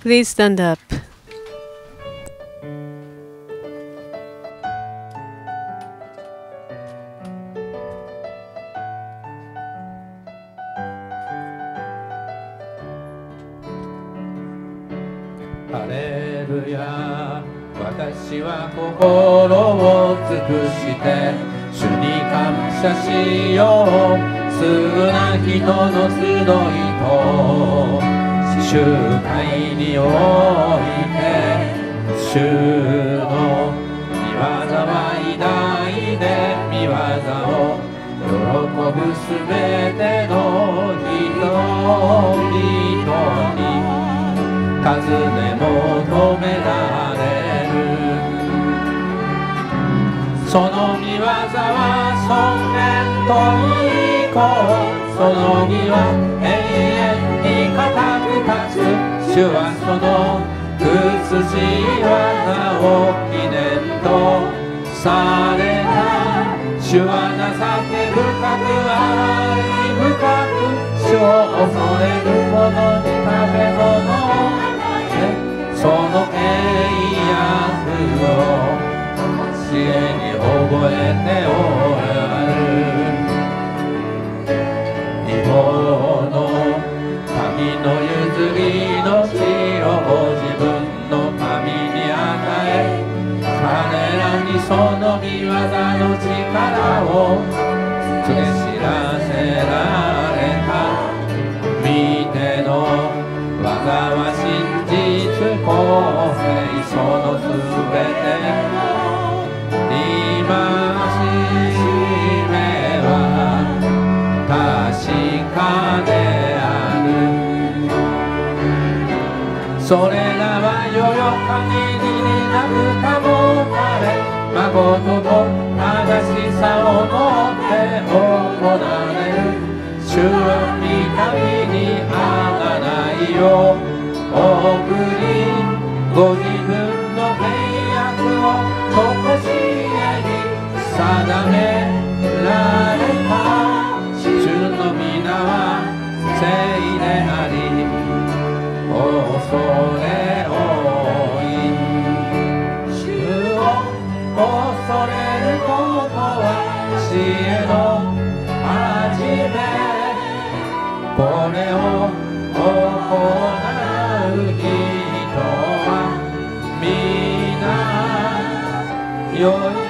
Please stand up. ハレルヤ私は心を尽くして主に感謝しよう。すぐな人の集いと集会において主の御業は偉大で御業を喜ぶすべての人々に尋ね求められる。その御業は尊厳といい子その義は永遠立つ主はその美しい技を記念とされた主は情け深く愛深く主を恐れる者に食べ物をその契約を知恵に覚えておらる。異母の神の譲りの地を自分の神に与え彼らにその御業の力を告げ知らせられた。見ての技は信じ公平そのすべて。今しめは確かでそれらはよよ限りになく保たれ。誠と正しさをもって行われ。る主は御神にあがないよ。送りご自分の契約をとこしえに定められた主の皆は聖であり。恐は知恵の始めこれを行う人は皆良い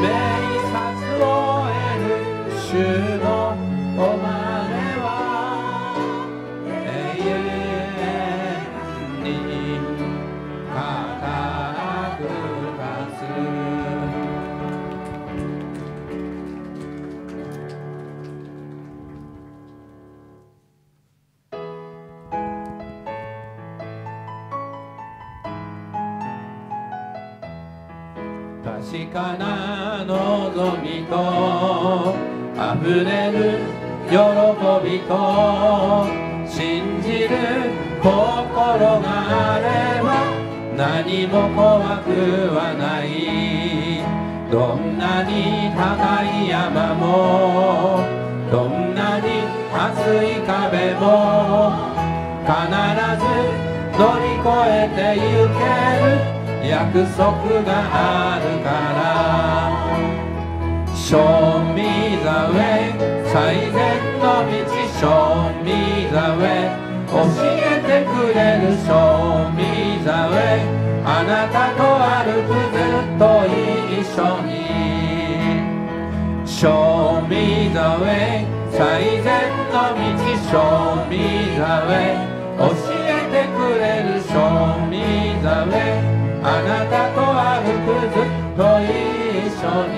名察を得る。主約束があるから Show me the way 最善の道 Show me the way 教えてくれる Show me the way あなたと歩くずっと一緒に Show me the way 最善の道 Show me the way 教えてくれる Show me the way あなた 너의 선이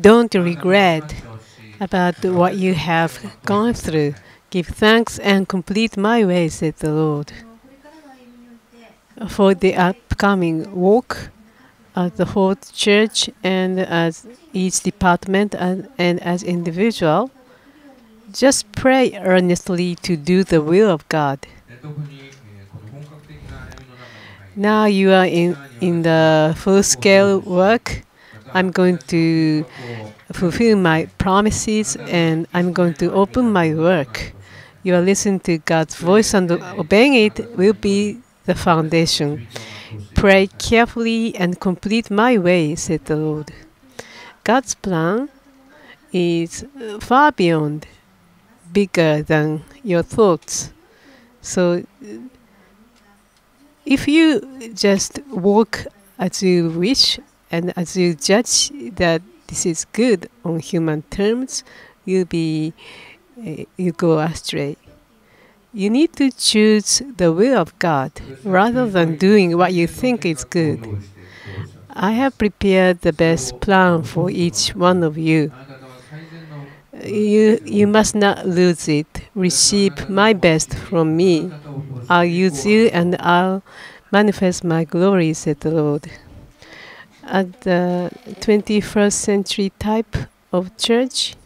Don't regret about what you have gone through. Give thanks and complete my way, said the Lord. For the upcoming walk, at the whole church and as each department and, and as individual, just pray earnestly to do the will of God. Now you are in, in the full scale work. I'm going to fulfill my promises and I'm going to open my work. You are listening to God's voice and obeying it will be the foundation. Pray carefully and complete my way, said the Lord. God's plan is far beyond, bigger than your thoughts. So if you just walk as you wish and as you judge that this is good on human terms, you'll be uh, you go astray. You need to choose the will of God rather than doing what you think is good. I have prepared the best plan for each one of you you, you must not lose it. Receive my best from me. I'll use you and I'll manifest my glory, said the Lord. At the 21st century type of church,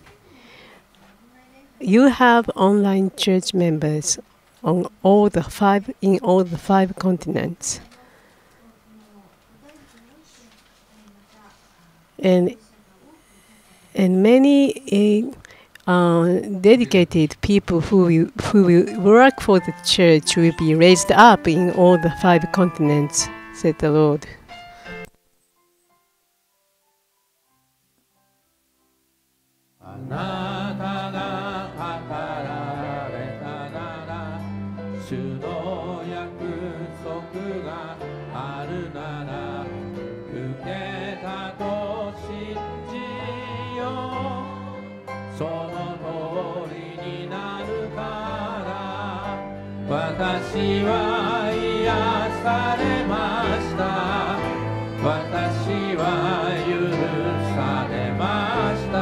you have online church members on all the five in all the five continents. And and many uh, uh, dedicated people who will, who will work for the church will be raised up in all the five continents, said the Lord. あ私は癒されました。私は許されました。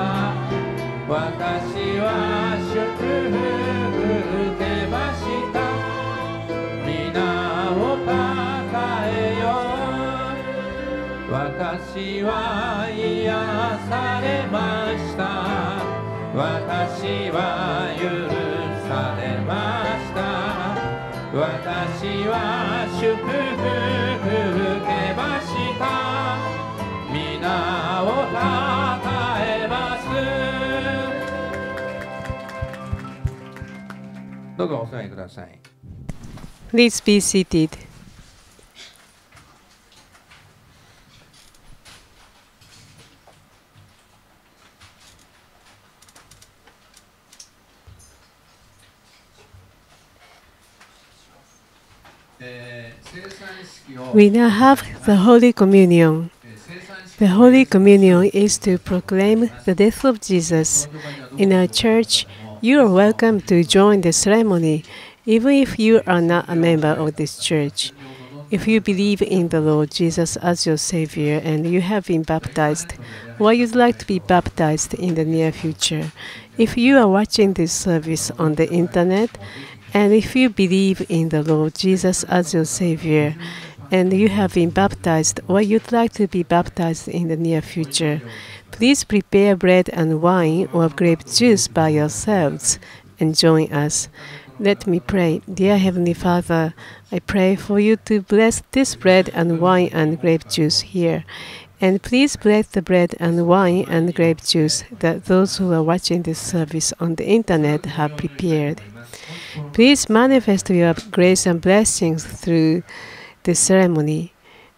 私は祝福受けました。皆をたたえよう。私は癒されました。私は許されました。私は祝福受けました。皆をたたえます。どうぞお座りください。Please be seated. We now have the Holy Communion. The Holy Communion is to proclaim the death of Jesus. In our church, you are welcome to join the ceremony, even if you are not a member of this church. If you believe in the Lord Jesus as your Savior and you have been baptized, or you'd like to be baptized in the near future, if you are watching this service on the internet, and if you believe in the Lord Jesus as your Savior, and you have been baptized or you'd like to be baptized in the near future, please prepare bread and wine or grape juice by yourselves and join us. Let me pray. Dear Heavenly Father, I pray for you to bless this bread and wine and grape juice here. And please bless the bread and wine and grape juice that those who are watching this service on the internet have prepared. Please manifest your grace and blessings through this ceremony.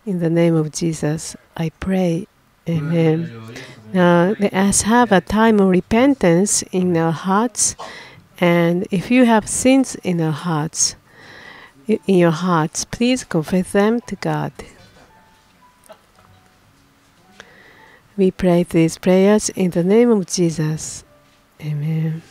In the name of Jesus, I pray. Amen. Now, let us have a time of repentance in our hearts. And if you have sins in our hearts, in your hearts, please confess them to God. We pray these prayers in the name of Jesus. Amen.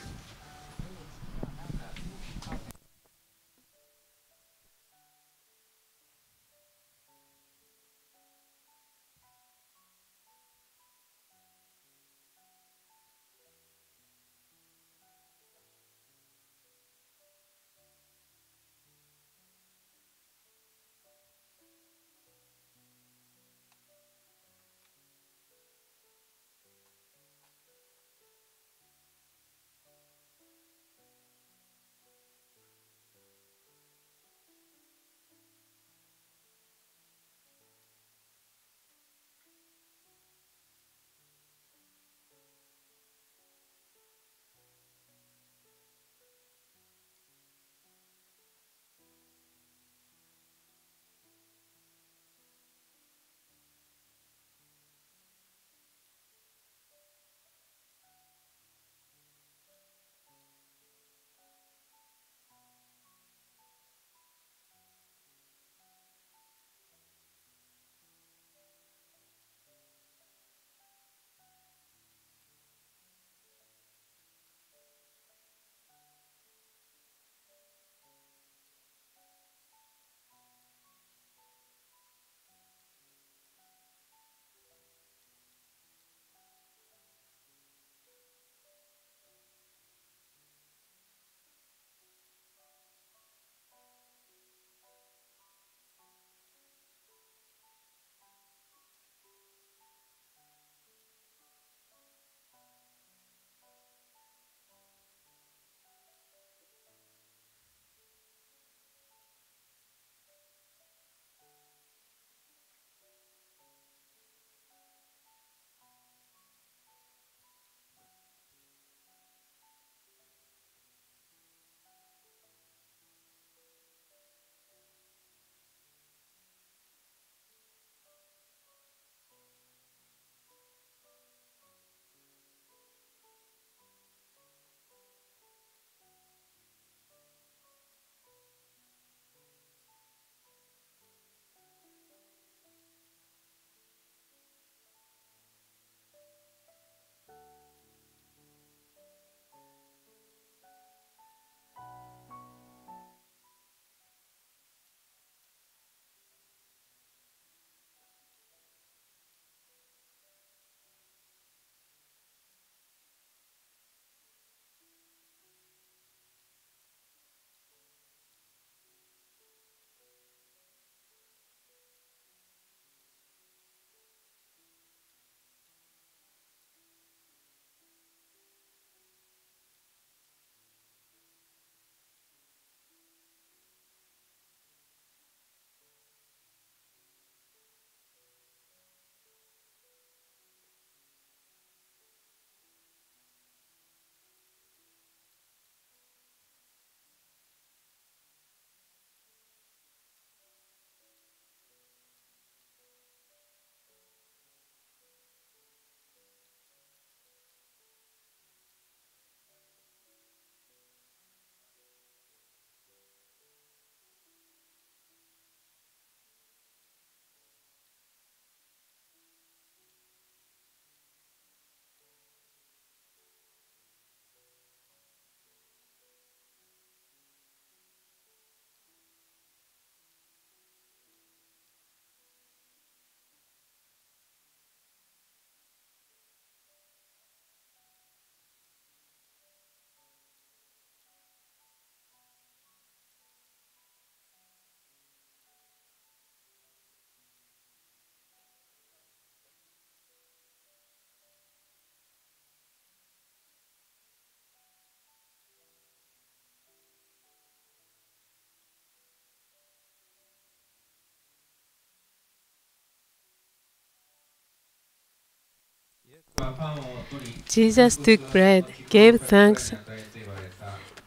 Jesus took bread, gave thanks,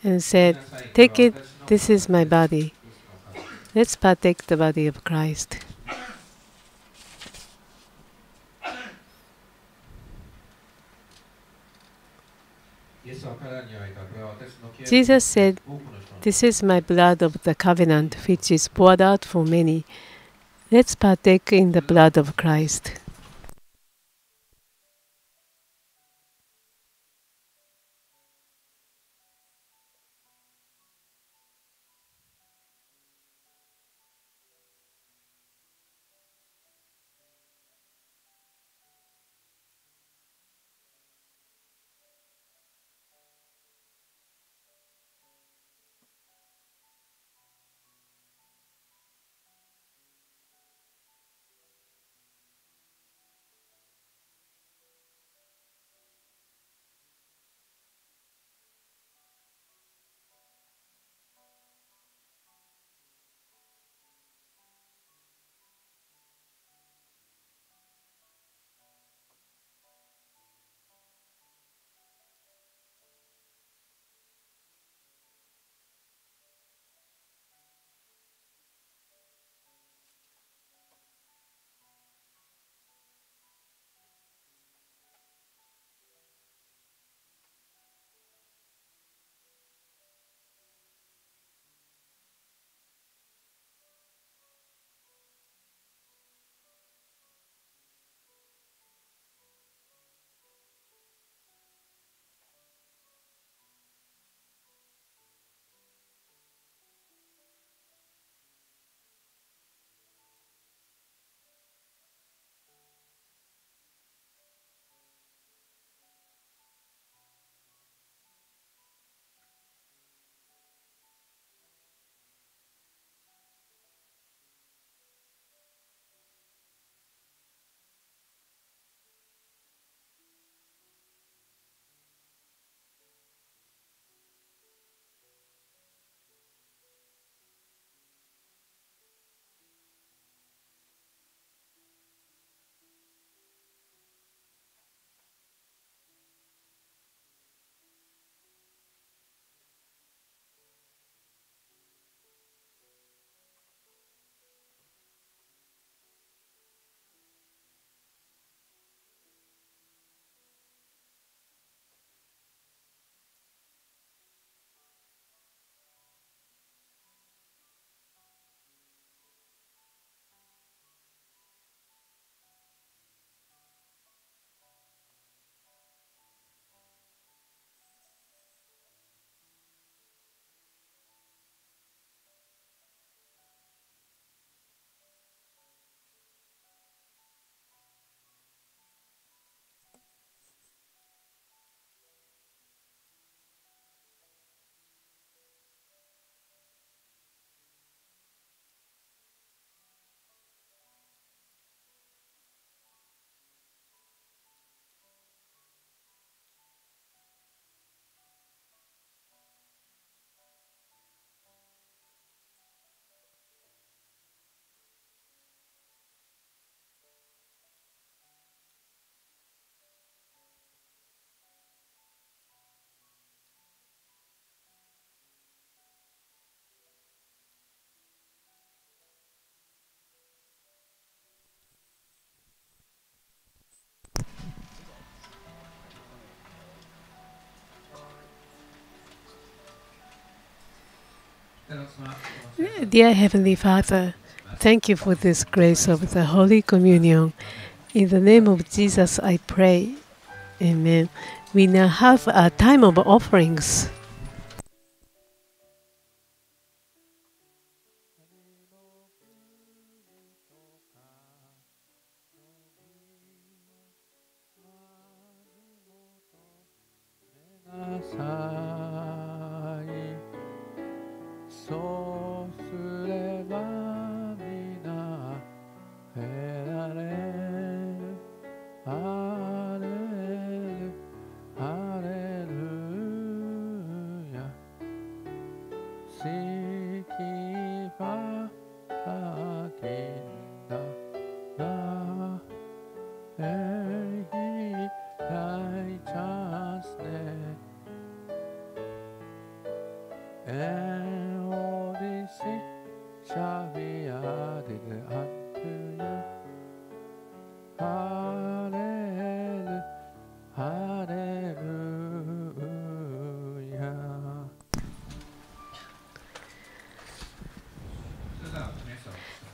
and said, Take it, this is my body. Let's partake the body of Christ. Jesus said, This is my blood of the covenant, which is poured out for many. Let's partake in the blood of Christ. Dear Heavenly Father, thank you for this grace of the Holy Communion. In the name of Jesus, I pray. Amen. We now have a time of offerings.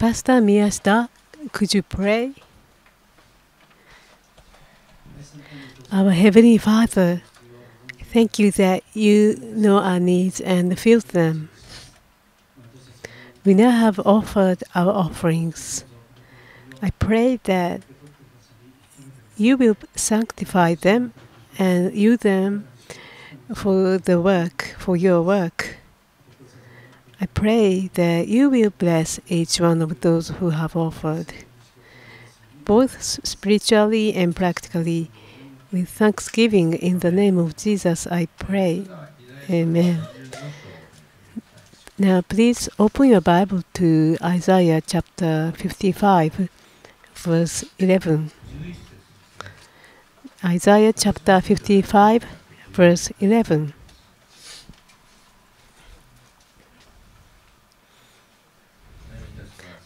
Pastor Miyashita, could you pray? Our Heavenly Father, thank you that you know our needs and fill them. We now have offered our offerings. I pray that you will sanctify them and use them for the work, for your work. Pray that you will bless each one of those who have offered, both spiritually and practically. With thanksgiving in the name of Jesus, I pray. Amen. Now, please open your Bible to Isaiah chapter 55, verse 11. Isaiah chapter 55, verse 11.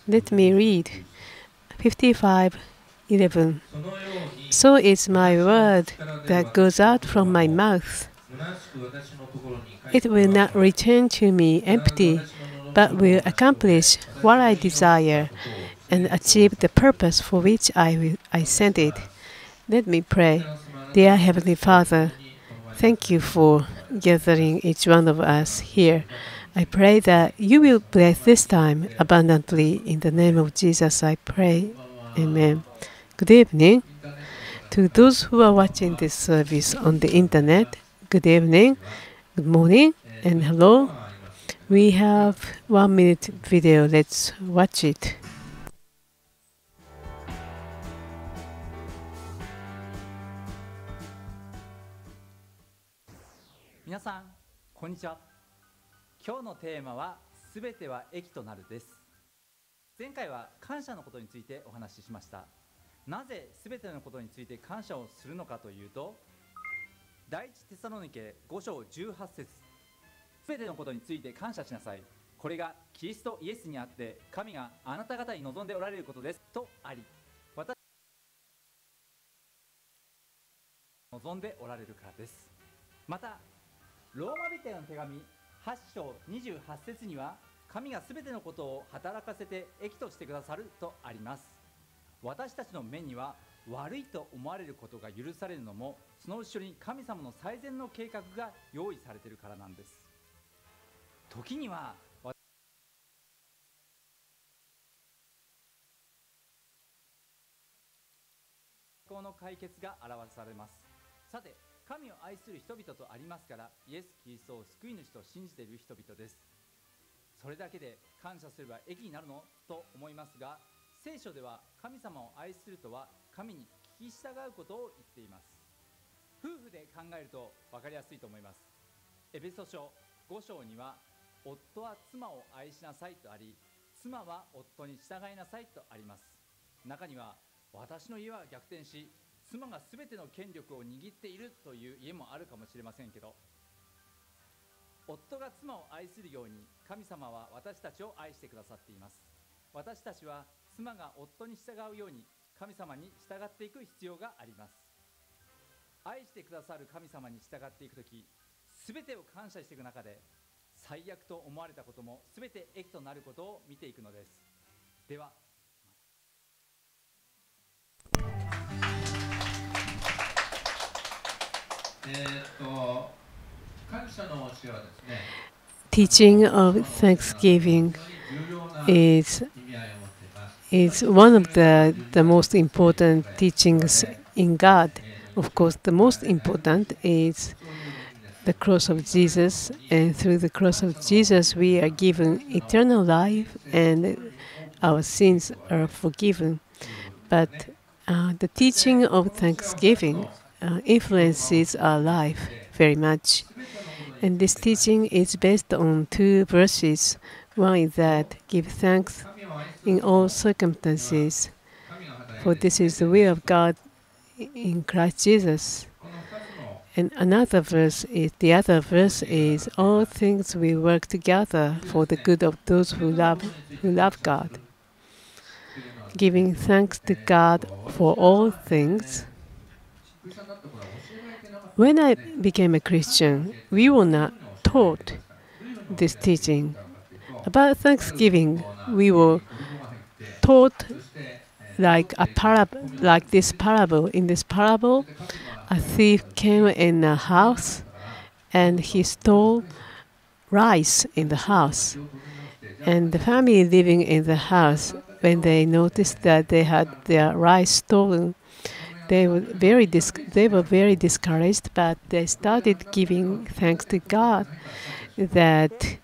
Let me read 55 11. So is my word that goes out from my mouth. It will not return to me empty, but will accomplish what I desire and achieve the purpose for which I, will, I sent it. Let me pray. Dear Heavenly Father, thank you for gathering each one of us here I pray that you will bless this time abundantly. In the name of Jesus, I pray. Amen. Good evening. To those who are watching this service on the internet, good evening, good morning, and hello. We have one minute video. Let's watch it. Minasan, konnichiwa. 今日のテーマはすべては益となるです。前回は感謝のことについてお話ししました。なぜすべてのことについて感謝をするのかというと第一テサロニケ5章18節。すべてのことについて感謝しなさい。これがキリストイエスにあって神があなた方に望んでおられることです。とあり私望んでおられるからです。またローマ人への手紙8章28節には神がすべてのことを働かせて益としてくださるとあります。私たちの目には悪いと思われることが許されるのもその後ろに神様の最善の計画が用意されてるからなんです。時には私の解決が表されます。さて神を愛する人々とありますからイエス・キリストを救い主と信じている人々です。それだけで感謝すれば益になるのと思いますが聖書では神様を愛するとは神に聞き従うことを言っています。夫婦で考えると分かりやすいと思います。エペソ書5章には夫は妻を愛しなさいとあり妻は夫に従いなさいとあります。中には私の家は逆転し妻が全ての権力を握っているという家もあるかもしれませんけど夫が妻を愛するように神様は私たちを愛してくださっています。私たちは妻が夫に従うように神様に従っていく必要があります。愛してくださる神様に従っていくとき全てを感謝していく中で最悪と思われたことも全て益となることを見ていくのです。では Teaching of thanksgiving is is one of the, the most important teachings in God. Of course, the most important is the cross of Jesus, and through the cross of Jesus, we are given eternal life and our sins are forgiven. But uh, the teaching of thanksgiving uh, influences our life very much. And this teaching is based on two verses. One is that give thanks in all circumstances, for this is the will of God in Christ Jesus. And another verse is the other verse is all things we work together for the good of those who love who love God. Giving thanks to God for all things when I became a Christian, we were not taught this teaching. About Thanksgiving, we were taught like a parable, like this parable. In this parable, a thief came in a house and he stole rice in the house. And the family living in the house, when they noticed that they had their rice stolen, they were very they were very discouraged, but they started giving thanks to God that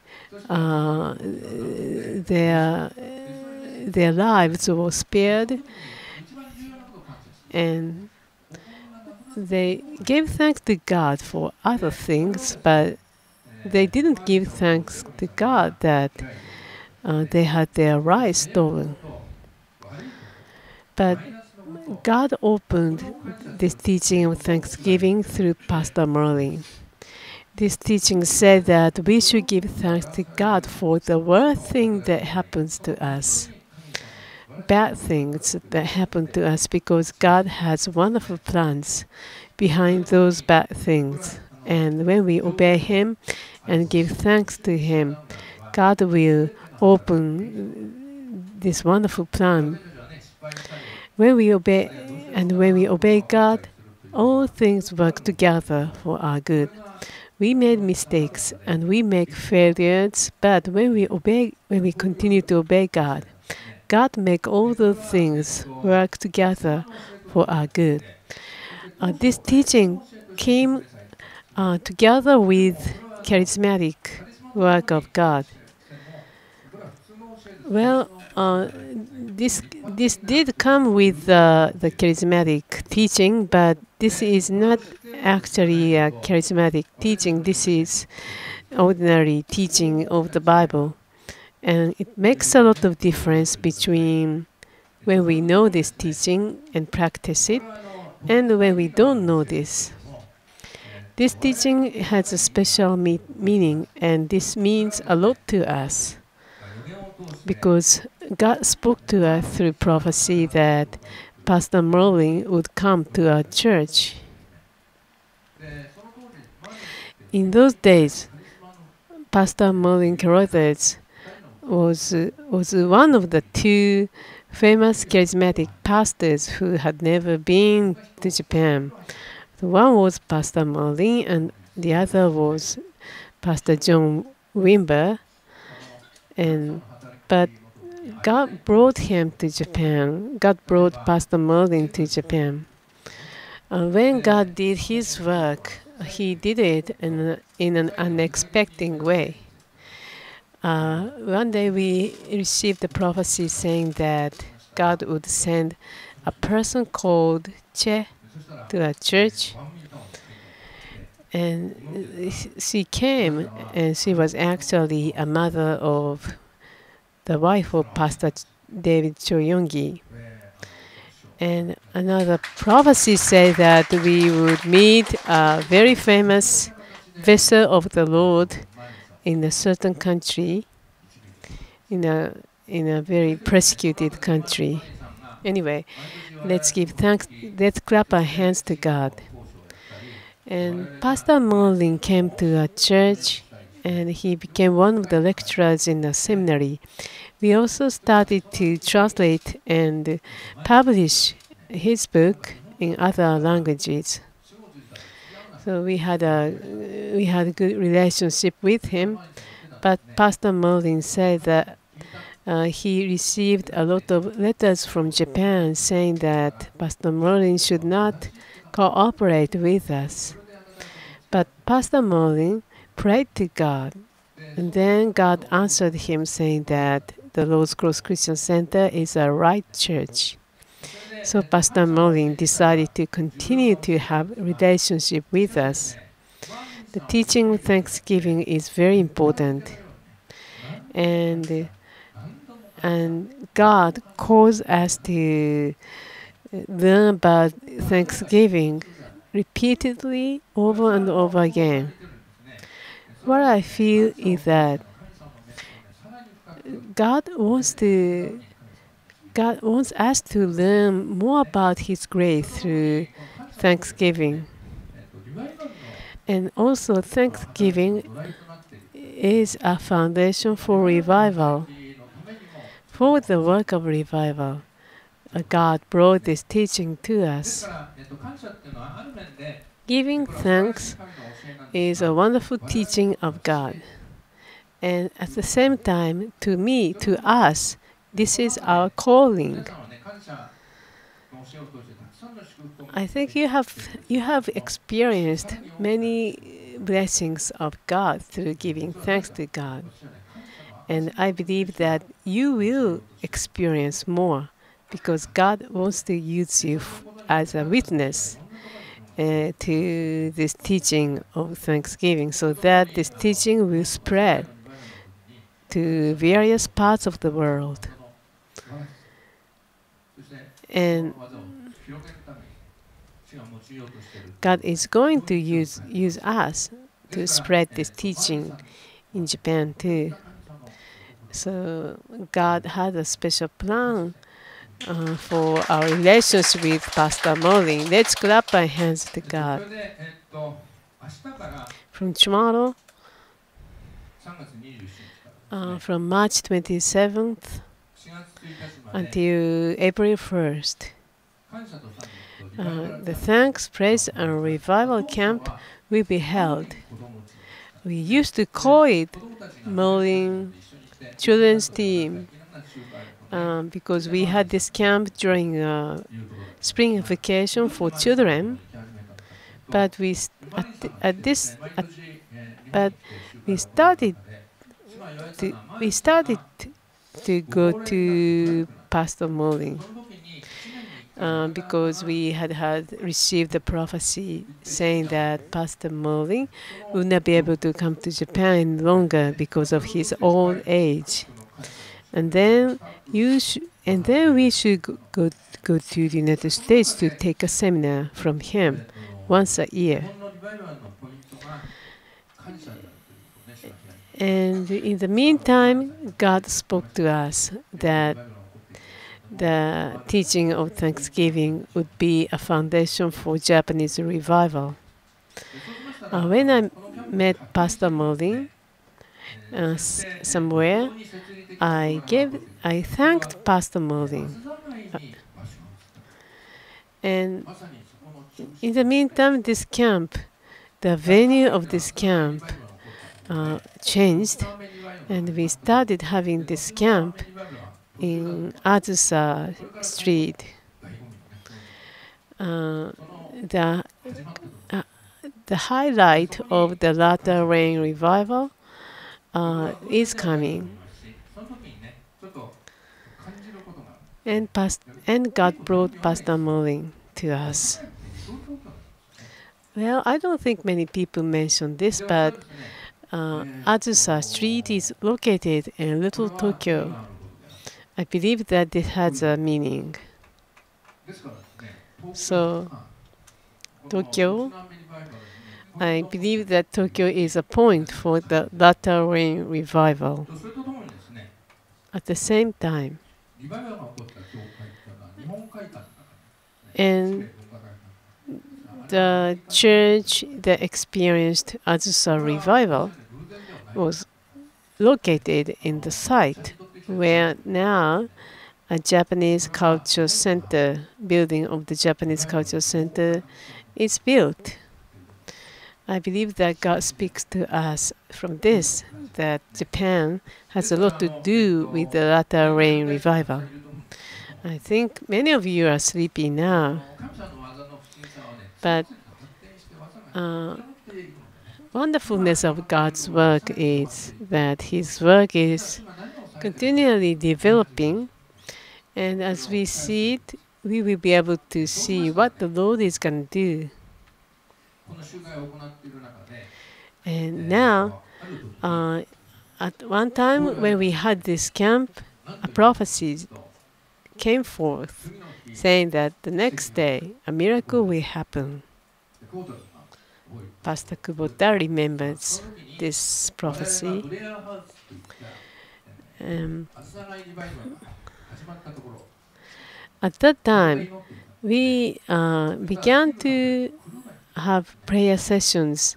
uh, their their lives were spared, and they gave thanks to God for other things, but they didn't give thanks to God that uh, they had their rice stolen. But God opened this teaching of thanksgiving through Pastor Merlin. This teaching said that we should give thanks to God for the worst thing that happens to us. Bad things that happen to us because God has wonderful plans behind those bad things. And when we obey Him and give thanks to Him, God will open this wonderful plan when we obey and when we obey God, all things work together for our good. We made mistakes and we make failures, but when we obey, when we continue to obey God, God make all those things work together for our good. Uh, this teaching came uh, together with charismatic work of God. Well, uh, this this did come with uh, the charismatic teaching, but this is not actually a charismatic teaching. This is ordinary teaching of the Bible, and it makes a lot of difference between when we know this teaching and practice it, and when we don't know this. This teaching has a special me meaning, and this means a lot to us because God spoke to us through prophecy that Pastor Merlin would come to our church. In those days, Pastor Merlin Carothers was was one of the two famous charismatic pastors who had never been to Japan. The one was Pastor Merlin, and the other was Pastor John Wimber. And but God brought him to Japan. God brought Pastor Merlin to Japan. Uh, when God did His work, He did it in, in an unexpected way. Uh, one day we received a prophecy saying that God would send a person called Che to a church. And she came, and she was actually a mother of the wife of Pastor David Cho Yong-gi. And another prophecy said that we would meet a very famous vessel of the Lord in a certain country, in a in a very persecuted country. Anyway, let's give thanks. Let's clap our hands to God. And Pastor Merlin came to a church and he became one of the lecturers in the seminary. We also started to translate and publish his book in other languages. So we had a we had a good relationship with him, but Pastor Merlin said that uh, he received a lot of letters from Japan saying that Pastor Merlin should not cooperate with us. But Pastor Merlin prayed to God. And then God answered him, saying that the Lord's Cross Christian Center is a right church. So Pastor Merlin decided to continue to have relationship with us. The teaching of Thanksgiving is very important. And, and God calls us to learn about Thanksgiving repeatedly over and over again. What I feel is that God wants to God wants us to learn more about His grace through Thanksgiving. And also, Thanksgiving is a foundation for revival. For the work of revival, uh, God brought this teaching to us. Giving thanks is a wonderful teaching of God. And at the same time, to me, to us, this is our calling. I think you have you have experienced many blessings of God through giving thanks to God. And I believe that you will experience more because God wants to use you as a witness uh, to this teaching of Thanksgiving so that this teaching will spread to various parts of the world. And God is going to use use us to spread this teaching in Japan too. So God had a special plan uh, for our relations with Pastor Molly. Let's clap our hands to God. From tomorrow, uh, from March 27th until April 1st, uh, the Thanks, Praise, and Revival Camp will be held. We used to call it Moline Children's Team um, because we had this camp during uh, spring vacation for children. But we at, at this at, but we started to, we started to go to Pastor Moline uh, because we had had received the prophecy saying that Pastor Moline would not be able to come to Japan longer because of his old age, and then you and then we should go, go go to the United States to take a seminar from him once a year. And in the meantime, God spoke to us that the teaching of Thanksgiving would be a foundation for Japanese revival. Uh, when I met Pastor Molin uh, somewhere, I gave I thanked Pastor. Uh, and in the meantime, this camp, the venue of this camp, uh, changed, and we started having this camp in Azusa Street. Uh, the uh, the highlight of the latter rain revival uh, is coming. And, past, and God brought Pastor Molin to us. Well, I don't think many people mention this, but uh, Azusa Street is located in Little Tokyo. I believe that this has a meaning. So, Tokyo, I believe that Tokyo is a point for the latter rain revival. At the same time, and the church that experienced Azusa revival was located in the site where now a Japanese culture center, building of the Japanese culture center is built. I believe that God speaks to us from this, that Japan has a lot to do with the latter rain revival. I think many of you are sleepy now, but uh, wonderfulness of God's work is that His work is continually developing, and as we see it, we will be able to see what the Lord is going to do. And now, uh, at one time when we had this camp, a prophecy came forth saying that the next day a miracle will happen. Pastor Kubota remembers this prophecy. Um, at that time, we uh, began to have prayer sessions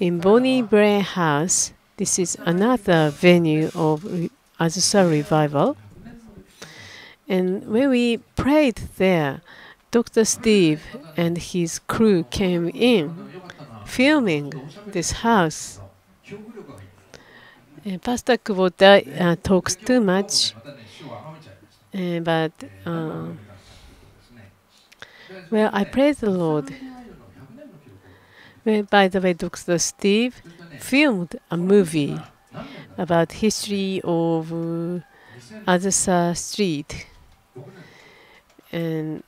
in Bonnie Brae House. This is another venue of Azusa revival. And when we prayed there, Dr. Steve and his crew came in filming this house. And Pastor Kubota uh, talks too much, uh, but uh, well, I praise the Lord. Well, by the way, Dr. Steve filmed a movie about history of uh, Azusa Street, and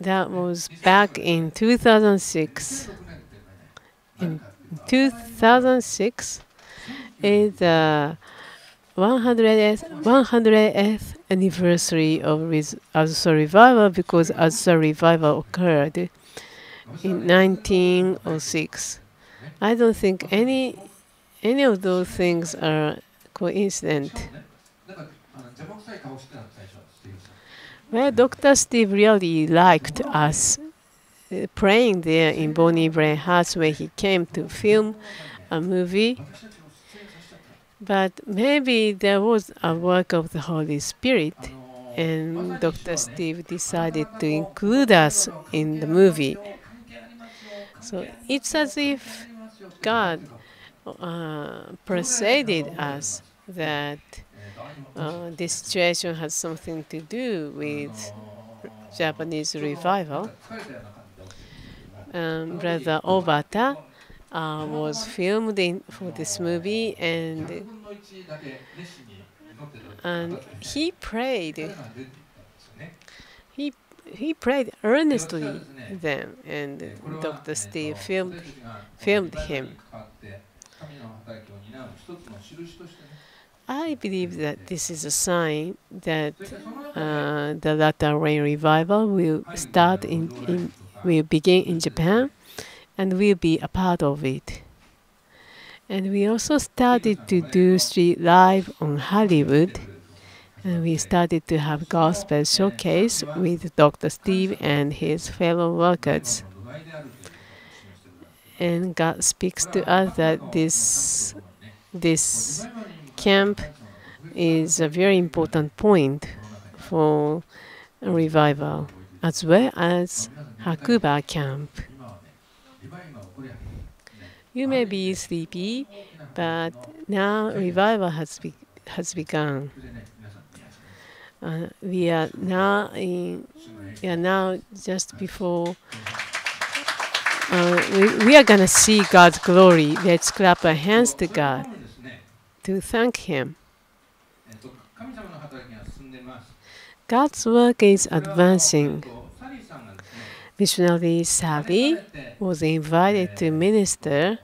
that was back in 2006. In 2006 is the 100th, 100th anniversary of Azusa Revival because Azusa Revival occurred in 1906. I don't think any any of those things are coincident. Well, Dr. Steve really liked us uh, praying there in Bonnie Brae House when he came to film a movie. But maybe there was a work of the Holy Spirit, and Dr. Steve decided to include us in the movie. So it's as if God uh, persuaded us that uh, this situation has something to do with Japanese revival. Um, Brother Obata uh, was filmed in, for this movie, and and he prayed. He he prayed earnestly then, and Dr. Steve filmed filmed him. I believe that this is a sign that uh, the latter rain revival will start in, in will begin in Japan, and will be a part of it. And we also started to do street live on Hollywood, and we started to have gospel showcase with Dr. Steve and his fellow workers. And God speaks to us that this this camp is a very important point for revival, as well as Hakuba camp. You may be sleepy, but now revival has be, has begun. Uh, we are now in, we are now just before. Uh, we, we are gonna see God's glory. Let's clap our hands to God to thank Him. God's work is advancing. Missionary Sally was invited to minister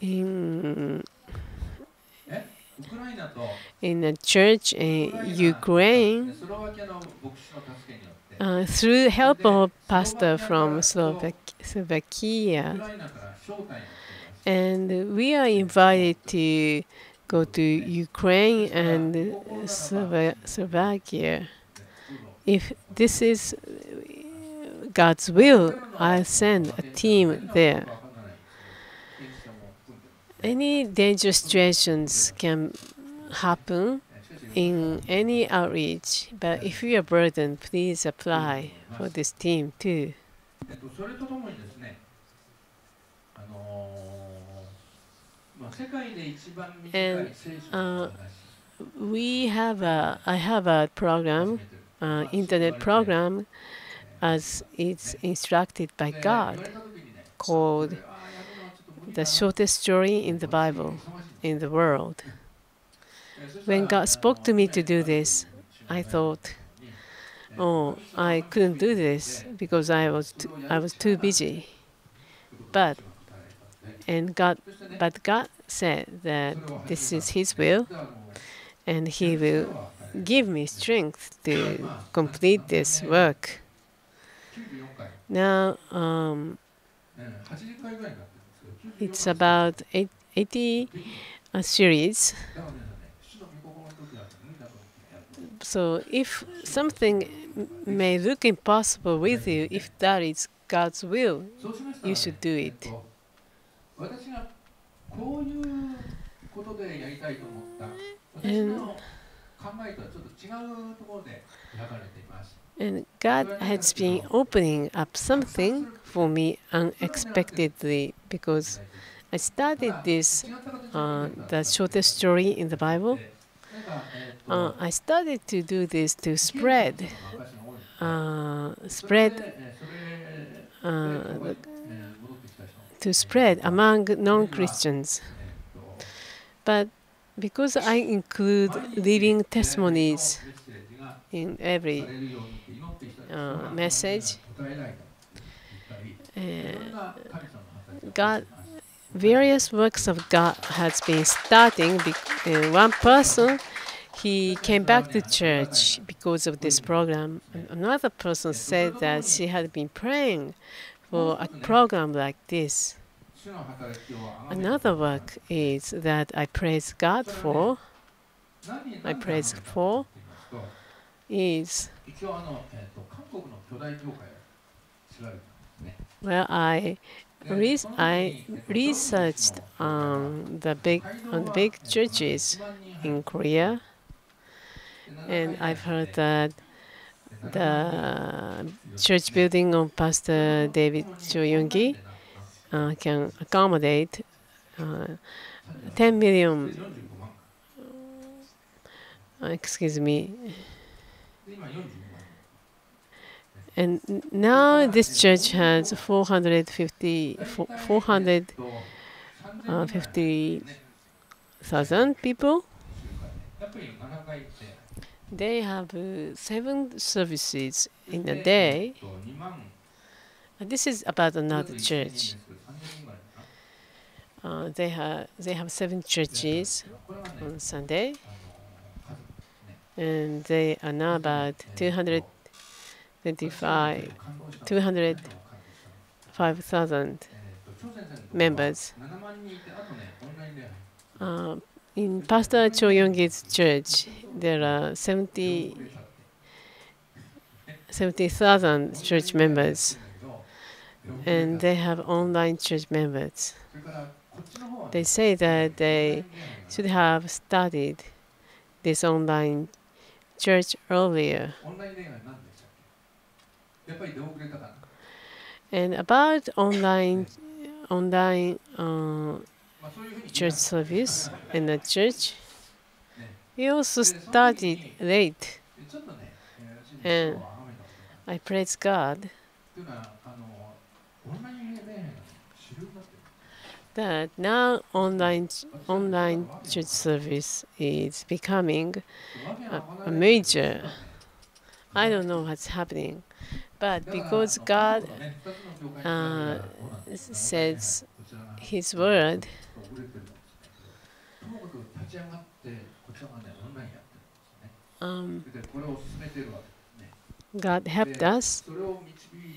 in in a church in Ukraine uh, through help of pastor from Slovak- Slovakia. And we are invited to go to Ukraine and Slova- Slovakia. If this is God's will, I'll send a team there. Any dangerous situations can happen in any outreach, but if you are burdened, please apply for this team too. And uh, we have a, I have a program, uh, internet program, as it's instructed by God, called the shortest story in the Bible, in the world. When God spoke to me to do this, I thought, oh, I couldn't do this because I was too, I was too busy. But and God, but God, said that this is His will, and He will give me strength to complete this work. Now, um, it's about 80 series. So if something may look impossible with you, if that is God's will, you should do it. と私がこういうことでやりたいと思った私の考えとはちょっと違うところで開かれています。 And God has been opening up something for me unexpectedly because I started this, uh, the shortest story in the Bible. なんかえっと Uh, I started to do this to spread, あ uh, spread, uh, to spread among non-Christians. But because I include living testimonies in every uh, message, uh, God, various works of God has been starting. Uh, one person, he came back to church because of this program. Another person said that she had been praying for a program like this. Another work is that I praise God for, I praise for, is where I Re I researched on the big on the big churches in Korea, and I've heard that the church building of Pastor David Cho Yong-gi uh, can accommodate uh, 10 million, excuse me. And now this church has 450, 450,000 uh, people. They have uh, seven services in a day. This is about another church. Uh, they have they have seven churches on Sunday, and they are now about 225, 205,000 members. Uh, in Pastor Cho Yong-gi's church, there are 70 70,000 church members, and they have online church members. They say that they should have studied this online church earlier. And about online online uh, church service in the church, he also studied late. And I praise God that now online online church service is becoming a, a major. I don't know what's happening, but because God uh, says His word, um, God helped us,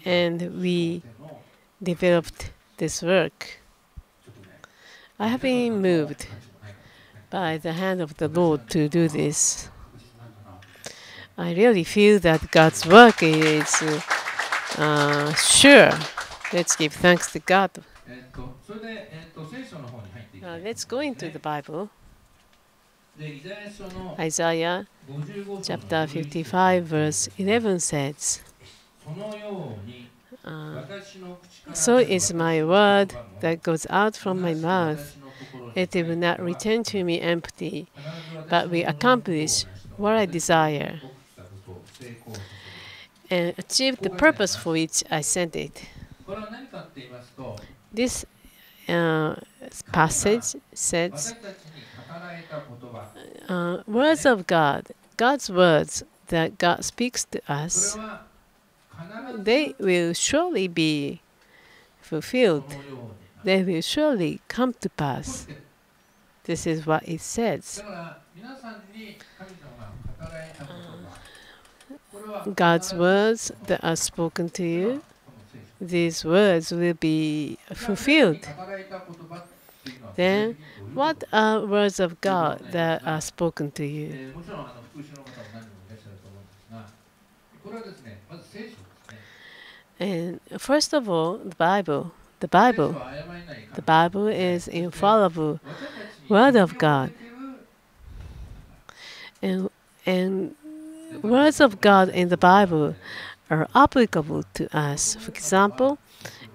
and we developed this work. I have been moved by the hand of the Lord to do this. I really feel that God's work is uh, sure. Let's give thanks to God. Uh, let's go into the Bible. Isaiah chapter 55, verse 11 says, so is my word that goes out from my mouth. It will not return to me empty, but will accomplish what I desire and achieve the purpose for which I sent it. This uh, passage says, uh, words of God, God's words that God speaks to us they will surely be fulfilled. They will surely come to pass. This is what it says. God's words that are spoken to you, these words will be fulfilled. Then, what are words of God that are spoken to you? And first of all, the Bible. The Bible. The Bible is infallible word of God. And and words of God in the Bible are applicable to us. For example,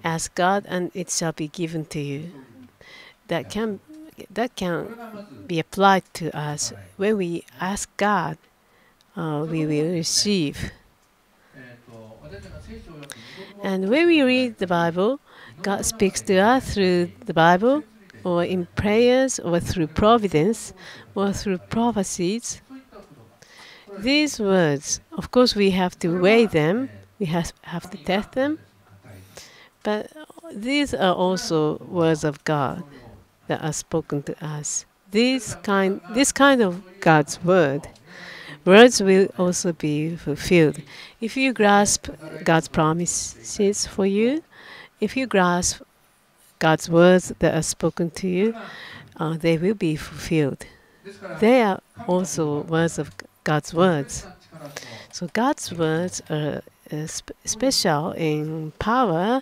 ask God and it shall be given to you. That can that can be applied to us when we ask God, uh, we will receive. And when we read the Bible, God speaks to us through the Bible, or in prayers, or through providence, or through prophecies. These words, of course, we have to weigh them, we have, have to test them, but these are also words of God that are spoken to us. This kind, this kind of God's word words will also be fulfilled. If you grasp God's promises for you, if you grasp God's words that are spoken to you, uh, they will be fulfilled. They are also words of God's words. So God's words are uh, sp special in power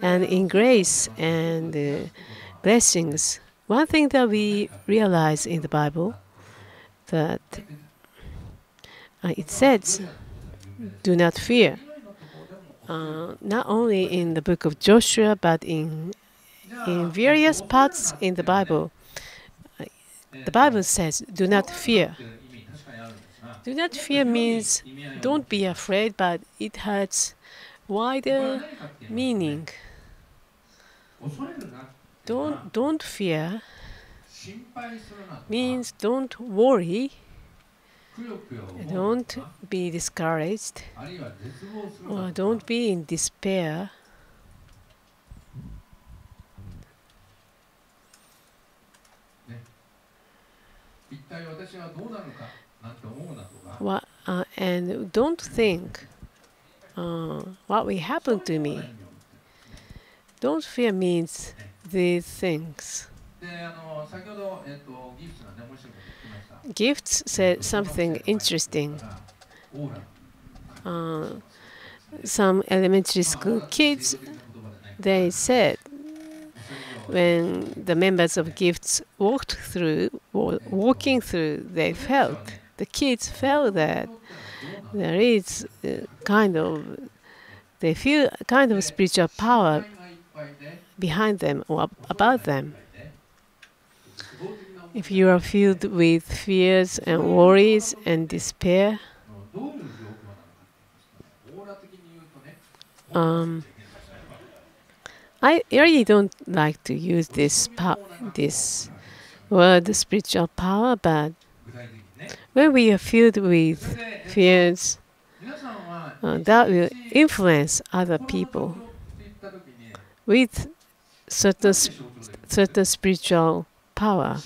and in grace and uh, blessings. One thing that we realize in the Bible that uh, it says, do not fear. Uh, not only in the book of Joshua, but in, in various parts in the Bible. Uh, the Bible says, do not fear. Do not fear means don't be afraid, but it has wider meaning. Don't, don't fear means don't worry, don't be discouraged or don't be in despair. What, uh, and don't think uh, what will happen to me. Don't fear means these things. Gifts said something interesting. Uh, some elementary school kids, they said, when the members of Gifts walked through, walking through, they felt, the kids felt that there is uh, kind of, they feel a kind of spiritual power behind them or about them. If you are filled with fears and worries and despair, um, I really don't like to use this this word spiritual power, but when we are filled with fears, uh, that will influence other people with certain, certain spiritual power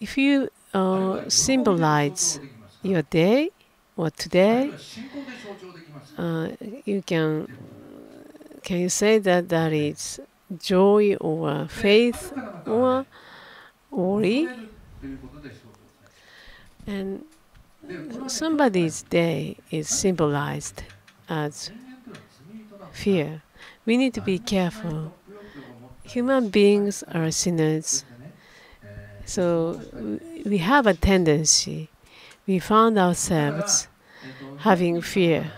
if you uh, symbolize your day or today, uh, you can can you say that that is joy or faith or worry? And somebody's day is symbolized as fear. We need to be careful. Human beings are sinners so we have a tendency. We found ourselves having fear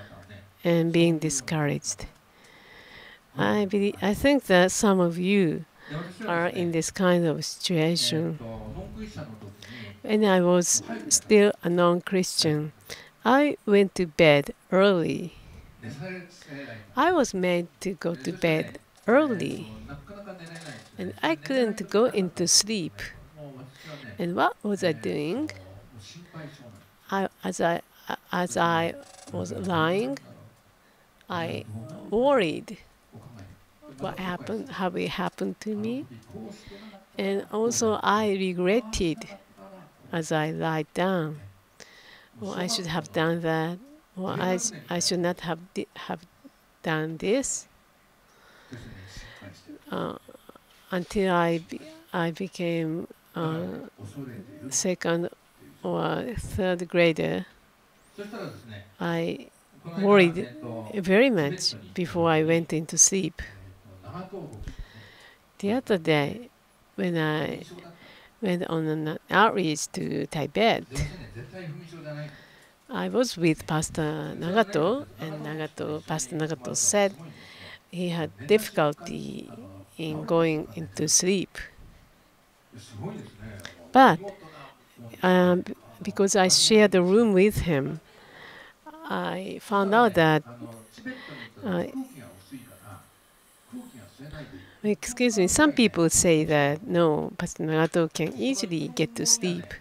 and being discouraged. I believe, I think that some of you are in this kind of situation. When I was still a non-Christian, I went to bed early. I was made to go to bed early, and I couldn't go into sleep. And what was I doing? I, as I as I was lying, I worried what happened, how it happened to me, and also I regretted as I lied down. Well, I should have done that. Well, I, I should not have have done this. Uh, until I be I became uh, second or third grader, I worried very much before I went into sleep. The other day, when I went on an outreach to Tibet, I was with Pastor Nagato, and Nagato, Pastor Nagato said he had difficulty in going into sleep. But um, because I shared the room with him, I found out that uh, Excuse me, some people say that no, Pastor Nagato can easily get to sleep.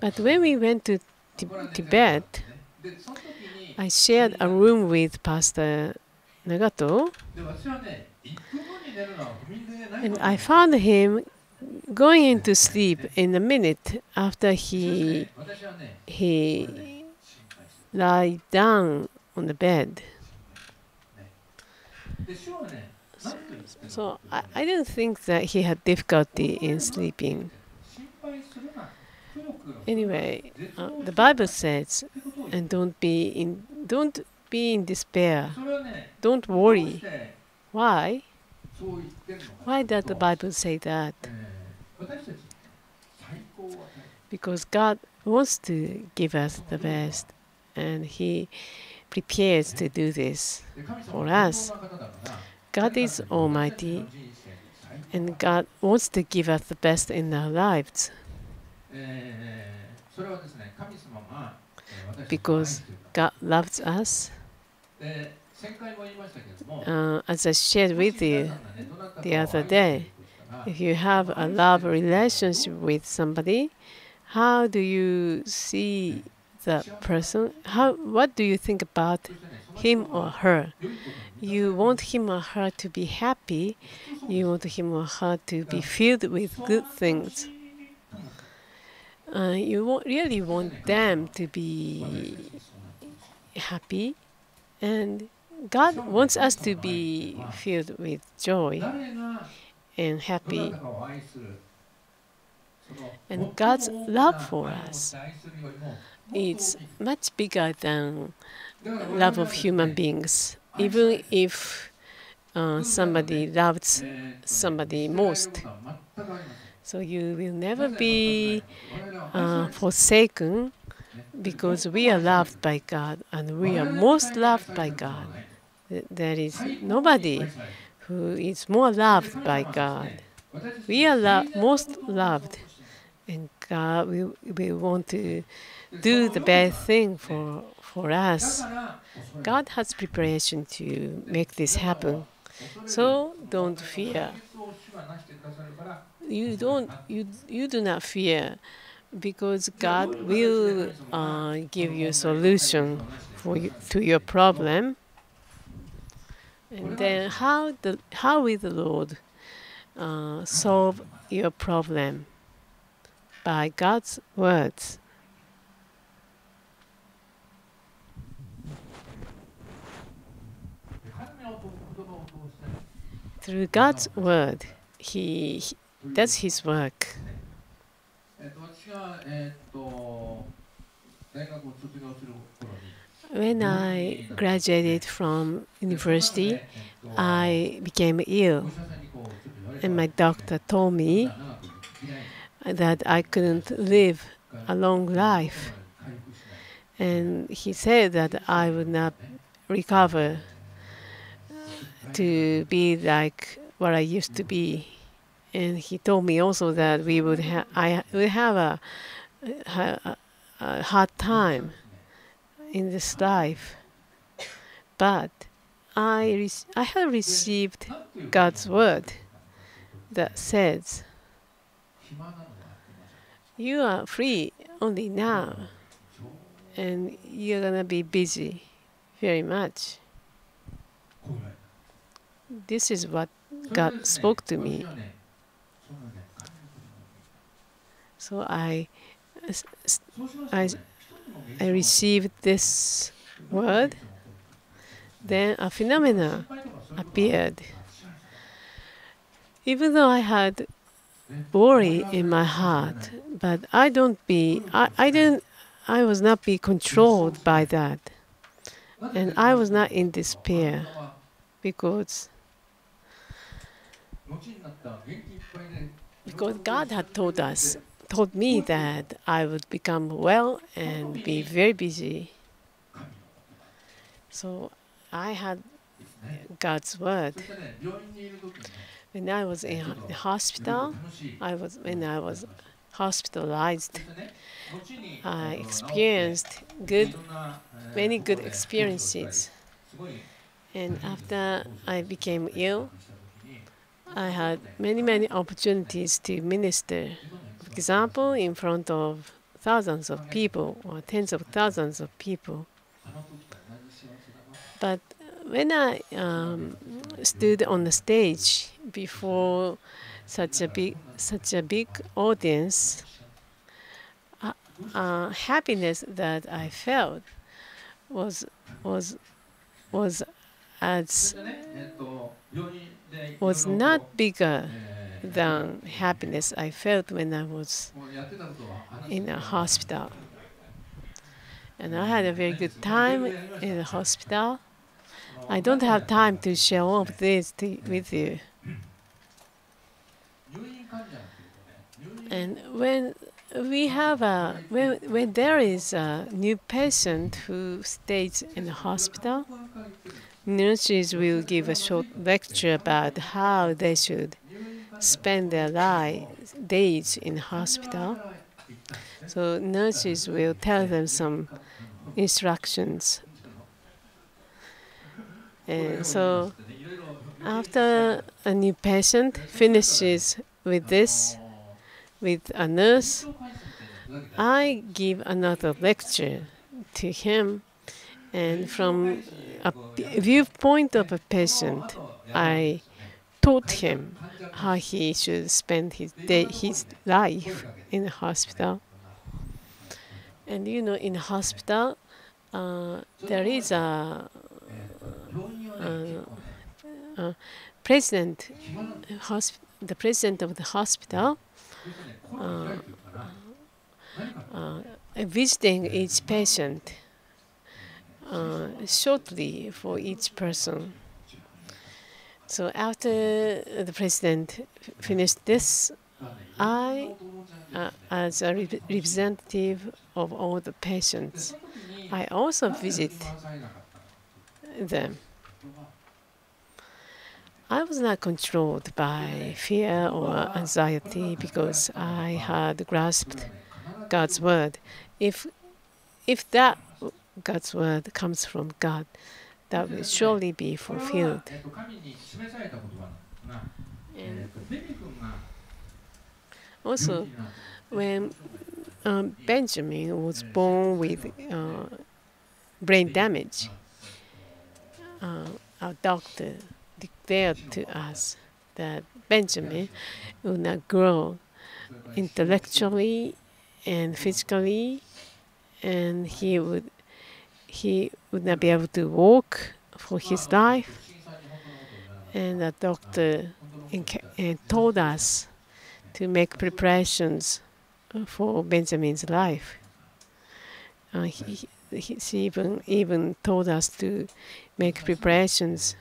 But when we went to Tibet, I shared a room with Pastor Nagato, and I found him going into sleep in a minute after he he lie down on the bed. So, I, I didn't think that he had difficulty in sleeping. Anyway, uh, the Bible says, and don't be in don't be in despair. Don't worry. Why? Why does the Bible say that? Because God wants to give us the best, and He prepares to do this for us. God is Almighty, and God wants to give us the best in our lives. Because God loves us. Uh, as I shared with you the other day, if you have a love relationship with somebody, how do you see the person? How, what do you think about him or her? You want him or her to be happy. You want him or her to be filled with good things. Uh, you want, really want them to be happy. And God wants us to be filled with joy and happy. And God's love for us is much bigger than love of human beings. Even if uh, somebody loves somebody most, so you will never be uh, forsaken because we are loved by God and we are most loved by God. There is nobody who is more loved by God. We are lo- most loved, and God will, will want to do the best thing for, for us. God has preparation to make this happen. So don't fear. You don't you you do not fear because God will uh, give you a solution for you, to your problem. And then how the how will the Lord uh, solve your problem? By God's words. Through God's word, He, he does His work. When I graduated from university, I became ill. And my doctor told me that I couldn't live a long life. And he said that I would not recover uh, to be like what I used to be. And he told me also that we would ha I would have a, a, a hard time in this life. But I, I have received God's word that says, You are free only now, and you're going to be busy very much. This is what God spoke to me. So I, I I が received this word then a phenomena appeared. Even though I had worry in my heart, but I don't be I, I didn't I was not be controlled by that. And I was not in despair because because God had told us told me that I would become well and be very busy. So I had God's word. When I was in hospital, I was when I was hospitalized, I experienced good many good experiences. And after I became ill, I had many many opportunities to minister. Example, in front of thousands of people or tens of thousands of people. But when I um, stood on the stage before such a big such a big audience, uh, uh, happiness that I felt was was was as was not bigger than happiness I felt when I was in a hospital. And I had a very good time in the hospital. I don't have time to share all of this with you. And when we have a when when there is a new patient who stays in the hospital, nurses will give a short lecture about how they should spend their lives, days in hospital. So nurses will tell them some instructions. And so after a new patient finishes with this, with a nurse, I give another lecture to him. And from a viewpoint of a patient, I taught him how he should spend his day, his life in the hospital. And you know, in hospital, uh, there is a, a, a president, the president of the hospital, uh, uh, visiting each patient uh, shortly for each person. So after the president finished this, I, uh, as a rep representative of all the patients, I also visit them. I was not controlled by fear or anxiety because I had grasped God's word. If if that God's word comes from God, that will surely be fulfilled. And also, when um, Benjamin was born with uh, brain damage, uh, our doctor declared to us that Benjamin will not grow intellectually and physically, and he would he would not be able to walk for his life. And the doctor told us to make preparations for Benjamin's life. Uh, he, he, she even even told us to make preparations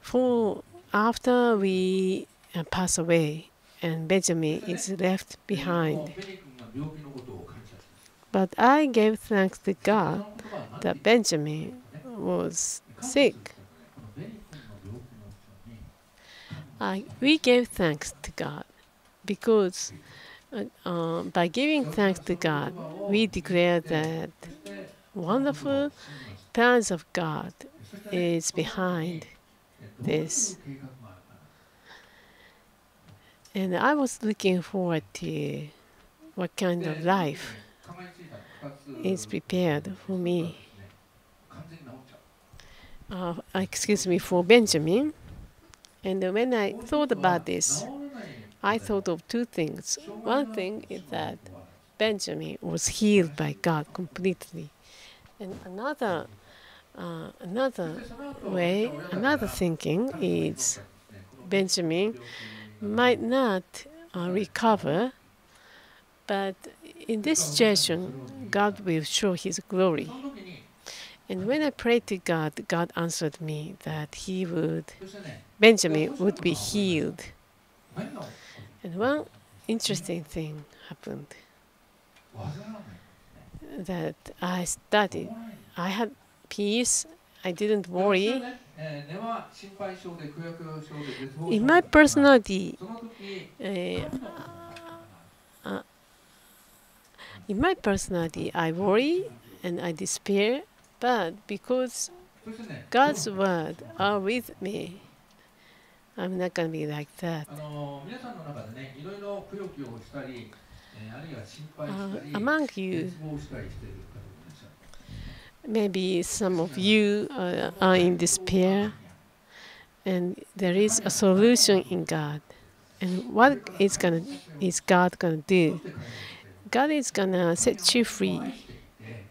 for after we uh, pass away and Benjamin is left behind. But I gave thanks to God that Benjamin was sick. I, we gave thanks to God because uh, uh, by giving thanks to God, we declare that wonderful plans of God is behind this. And I was looking forward to what kind of life is prepared for me. Uh, excuse me, for Benjamin. And when I thought about this, I thought of two things. One thing is that Benjamin was healed by God completely. And another, uh, another way, another thinking is Benjamin might not uh, recover, but in this situation, God will show his glory. And when I prayed to God, God answered me that he would, Benjamin would be healed. And one interesting thing happened that I studied. I had peace. I didn't worry. In my personality, uh, in my personality, I worry and I despair, but because God's word are with me, I'm not going to be like that. Uh, among you, maybe some of you are, are in despair, and there is a solution in God. And what is, gonna, is God going to do? God is gonna set you free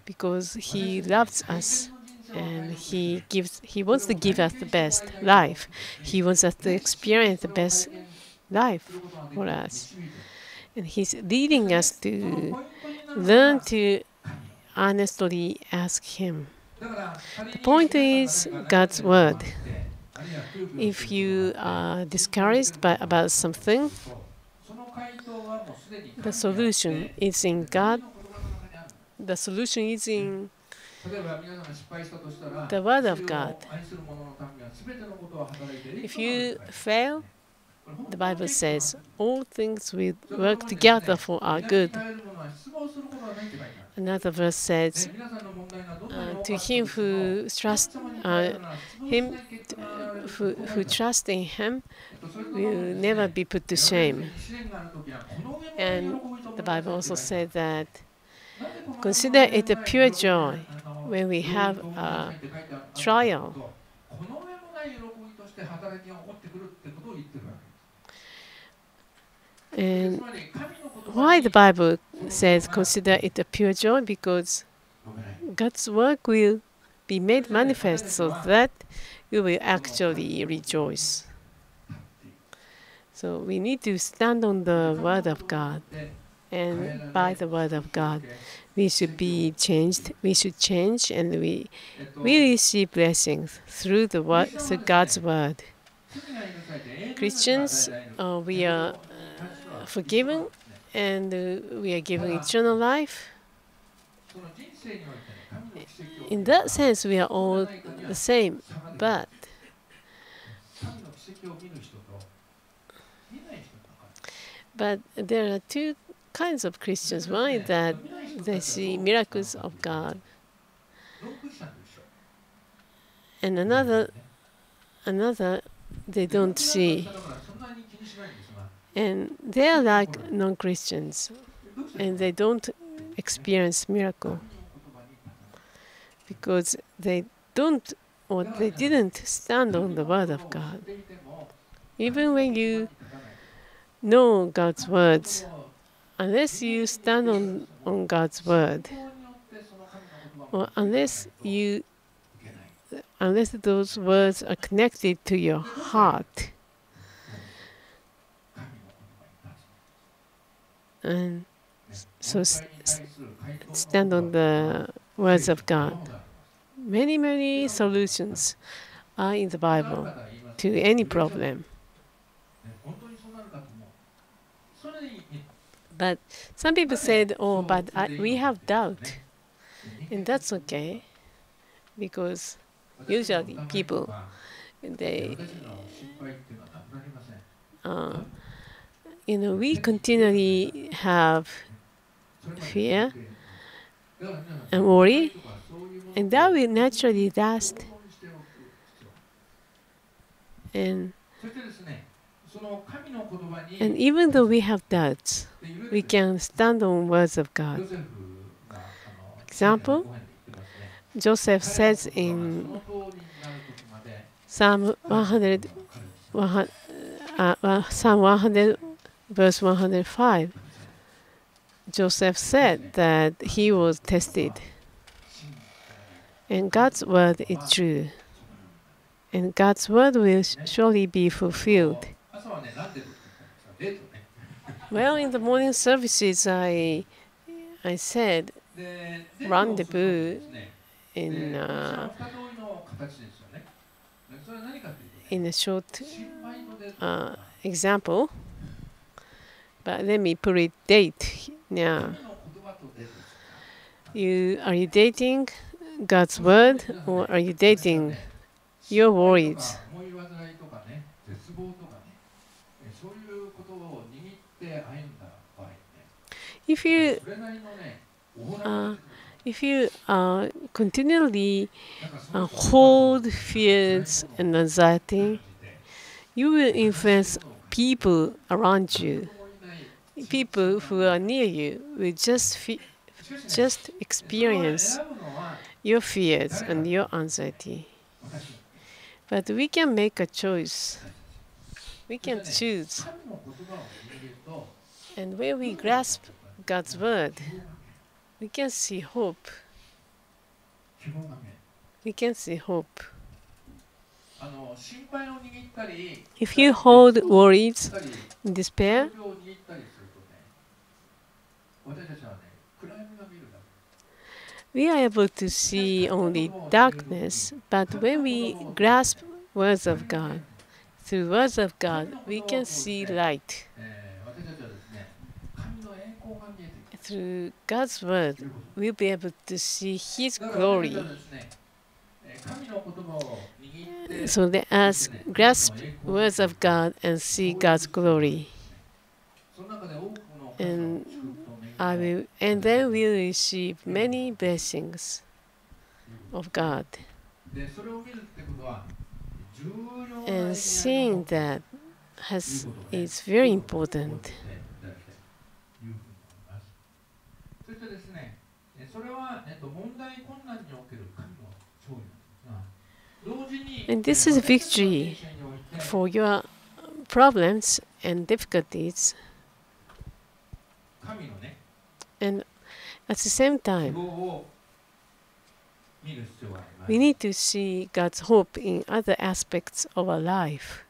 because He loves us and He gives He wants to give us the best life. He wants us to experience the best life for us. And He's leading us to learn to honestly ask Him. The point is God's word. If you are discouraged by about something, the solution is in God. The solution is in the word of God. If you fail, the Bible says all things will work together for our good. Another verse says, uh, "To him who trust uh, him, who, who trust in him, will never be put to shame." And the Bible also said that consider it a pure joy when we have a trial. And why the Bible says consider it a pure joy because God's work will be made manifest so that you will actually rejoice. So we need to stand on the word of God and by the word of God we should be changed we should change and we we receive blessings through the word through God's word Christians uh, we are uh, forgiven and uh, we are given eternal life. In that sense we are all the same but but there are two kinds of Christians. One is that they see miracles of God, and another, another they don't see, and they are like non-Christians, and they don't experience miracle because they don't or they didn't stand on the word of God. Even when you know God's words, unless you stand on, on God's word, or unless you unless those words are connected to your heart, and so stand on the words of God. Many, many solutions are in the Bible to any problem. But some people said, "Oh, but I, we have doubt," and that's okay, because usually people they, uh, you know, we continually have fear and worry, and that will naturally dust. And and even though we have doubts, we can stand on words of God. Example, Joseph says in Psalm 100, 100 uh, uh, Psalm 100, verse 105, Joseph said that he was tested. And God's word is true. And God's word will surely be fulfilled. Well, in the morning services, I, I said rendezvous in, uh, in a short uh, example. But let me put it: date now. You are you dating God's word or are you dating your worries? If you uh, if you uh, continually uh, hold fears and anxiety, you will influence people around you people who are near you will just just experience your fears and your anxiety. But we can make a choice. We can choose. And when we grasp God's word, we can see hope. We can see hope. If you hold worries, despair, we are able to see only darkness, but when we grasp words of God, through words of God, we can see light. Through God's word, we'll be able to see His glory. So let us grasp words of God and see God's glory. And I will, and then we will receive many blessings of God. And seeing that has, is very important. And this is victory for your problems and difficulties. And at the same time, we need to see God's hope in other aspects of our life.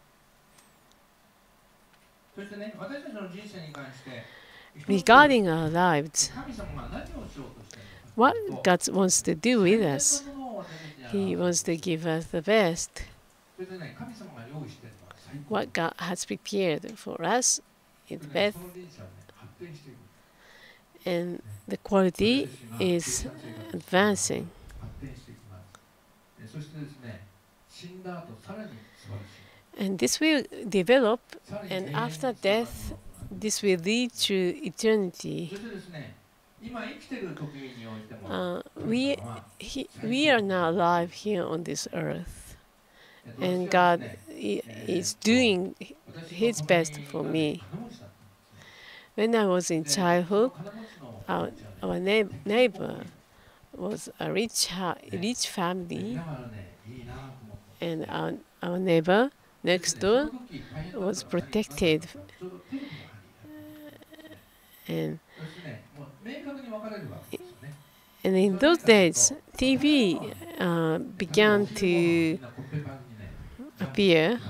Regarding our lives, what God wants to do with us, He wants to give us the best. What God has prepared for us is best and the quality is advancing. And this will develop, and after death, this will lead to eternity. Uh, we, he, we are now alive here on this earth, and God is doing His best for me. When I was in childhood, our, our neighbor was a rich, rich family, and our, our neighbor next door was protected. Uh, and, and in those days, TV uh, began to appear.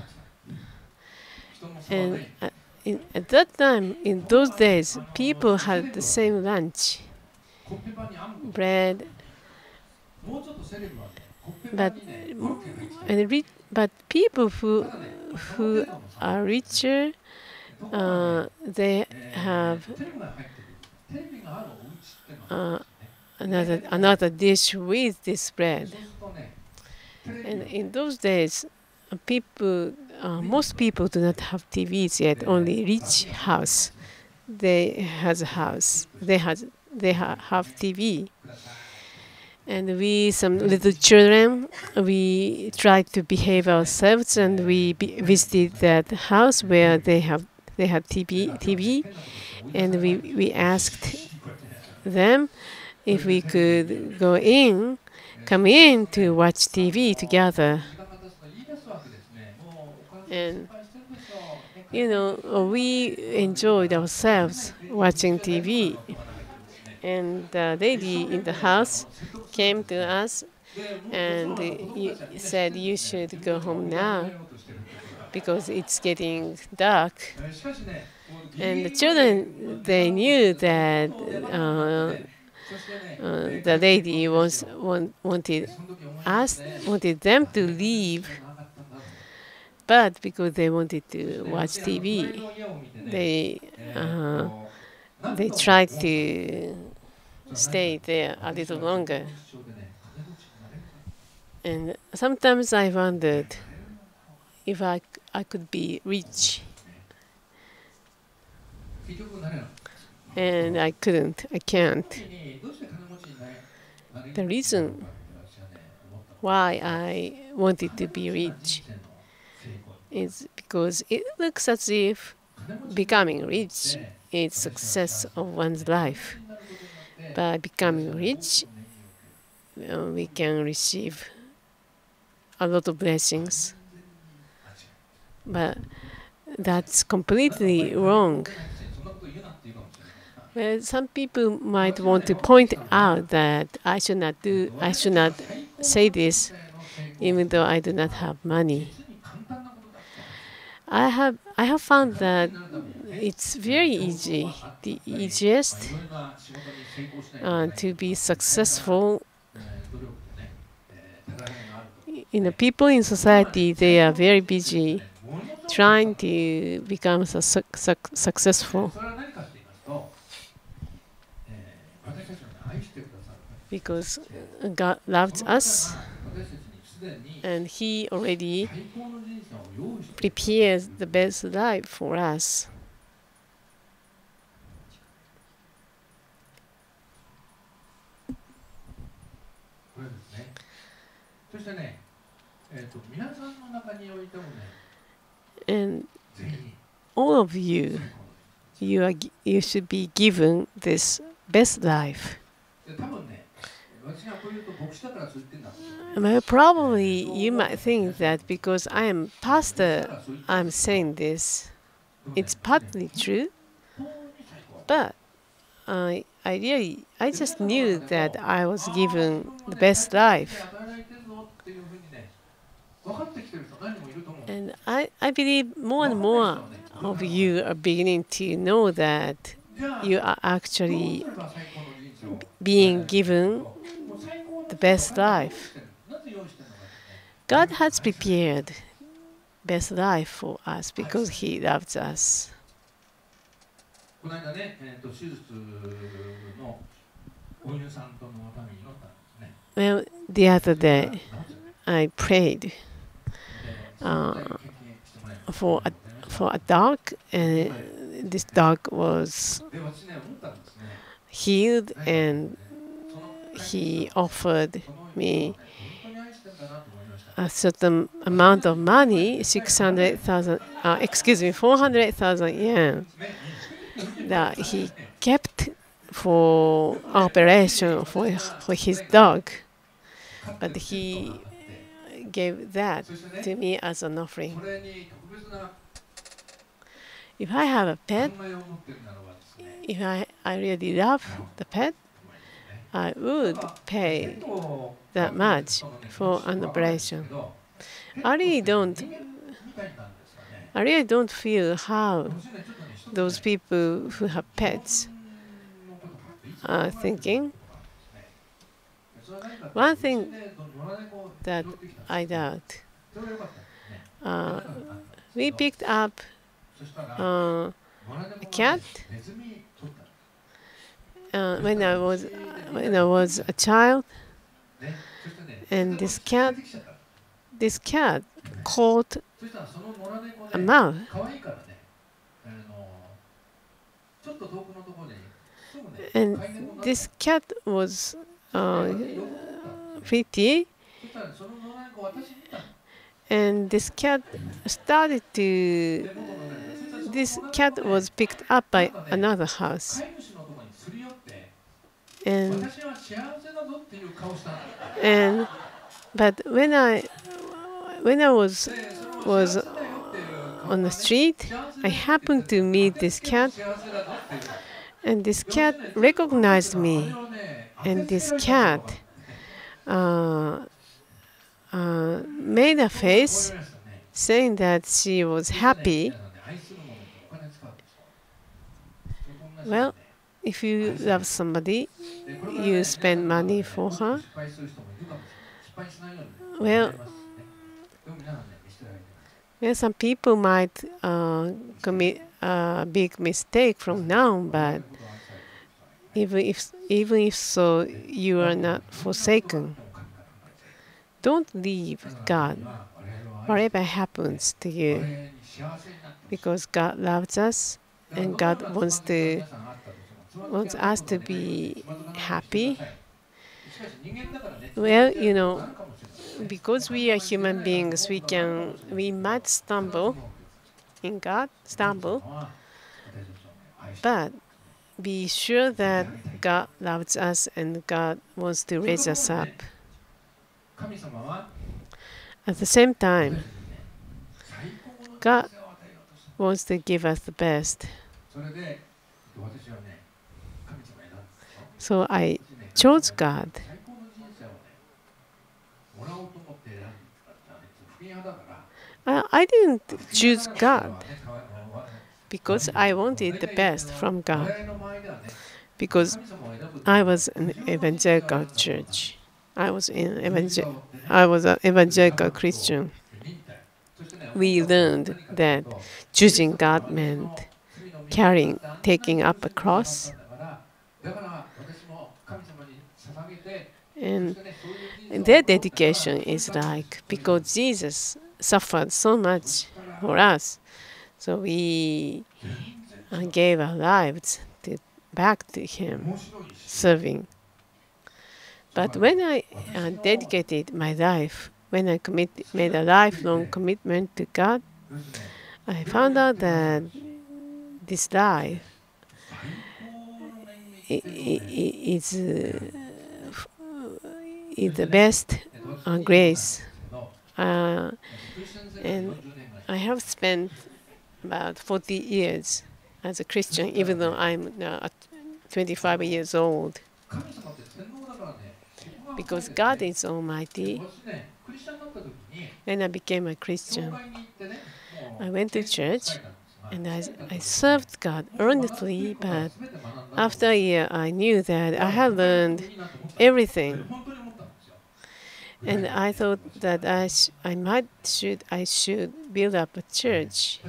And uh, in, at that time, in those days, people had the same lunch, bread, But- and but people who who are richer, uh, they have uh, another another dish with this bread. And in those days, uh, people, uh, most people do not have TVs yet. Only rich house, they has a house. They has they ha- have TV. And we, some little children, we tried to behave ourselves, and we visited that house where they have they have TV TV, and we we asked them if we could go in, come in to watch TV together. And you know, we enjoyed ourselves watching TV. And the lady in the house came to us and said you should go home now because it's getting dark. And the children, they knew that uh, uh, the lady was want, wanted us wanted them to leave, but because they wanted to watch TV, they uh, they tried to stay there a little longer. And sometimes I wondered if I, I could be rich. And I couldn't, I can't. The reason why I wanted to be rich is because it looks as if becoming rich is success of one's life. By becoming rich, uh, we can receive a lot of blessings. But that's completely wrong. Well, some people might want to point out that I should not do, I should not say this, even though I do not have money. I have, I have found that it's very easy, the easiest uh, to be successful. You know, people in society they are very busy trying to become su su successful because God loves us and He already prepares the best life for us. And all of you, you, are, you should be given this best life. Well, probably you might think that because I am pastor, I'm saying this. It's partly true, but I, I really, I just knew that I was given the best life. And I, I believe more and more of you are beginning to know that you are actually being given best life. God has prepared best life for us because He loves us. Well, the other day, I prayed uh, for a, for a dog, and this dog was healed and he offered me a certain amount of money, 600,000, uh, excuse me, 400,000 yen that he kept for operation for, for his dog. But he gave that to me as an offering. If I have a pet, if I, I really love the pet, I would pay that much for an operation. I really don't, I really don't feel how those people who have pets are thinking. One thing that I doubt. Uh, we picked up uh, a cat uh, when I was when I was a child, and this cat, this cat caught a mouse. And this cat was uh, pretty, and this cat started to. This cat was picked up by another house. And, and but when I when I was was on the street, I happened to meet this cat, and this cat recognized me, and this cat uh, uh, made a face saying that she was happy. Well, if you love somebody, you spend money for her. Well, well, some people might uh, commit a big mistake from now, but even if even if so, you are not forsaken. Don't leave God, whatever happens to you, because God loves us and God wants to wants us to be happy. Well, you know, because we are human beings, we can we might stumble in God, stumble, but be sure that God loves us and God wants to raise us up. At the same time, God wants to give us the best. So I chose God. I, didn't choose God because I wanted the best from God. Because I was an evangelical church. I was in evangel- I was an evangelical Christian. We learned that choosing God meant carrying, taking up a cross, and their dedication is like because Jesus suffered so much for us, so we uh, gave our lives to, back to Him, serving. But when I uh, dedicated my life, when I commit, made a lifelong commitment to God, I found out that this life is, uh, is the best uh, grace. Uh, and I have spent about 40 years as a Christian, even though I'm now 25 years old. Because God is Almighty, when I became a Christian, I went to church and I, I served God earnestly, but after a year, I knew that I had learned everything. And I thought that I, I might should I should build up a church.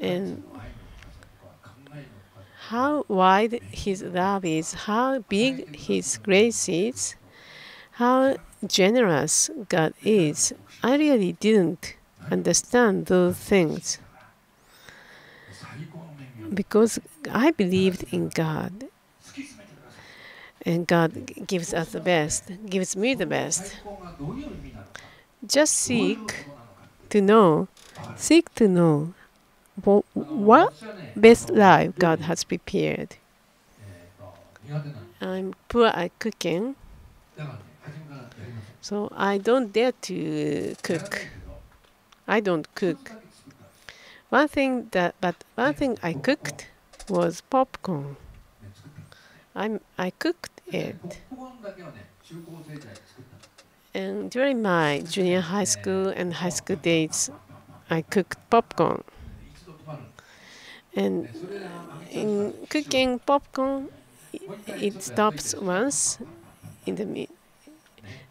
And how wide His love is, how big His grace is, how generous God is. I really didn't understand those things because I believed in God. And God gives us the best, gives me the best. Just seek to know, seek to know wha- what best life God has prepared. I'm poor at cooking, so I don't dare to cook. I don't cook. One thing that, but one thing I cooked was popcorn. I'm, I cooked it. And during my junior high school and high school days, I cooked popcorn. And in cooking popcorn, it stops once in the mid.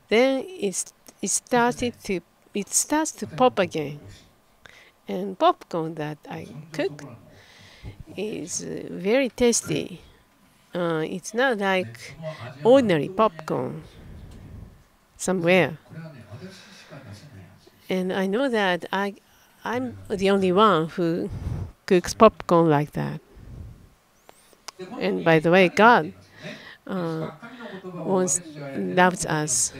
Then it, it started to it starts to pop again. And popcorn that I cooked is uh, very tasty. Uh, it's not like ordinary popcorn somewhere. And I know that I, I'm the only one who cooks popcorn like that. And by the way, God uh, wants, loves us.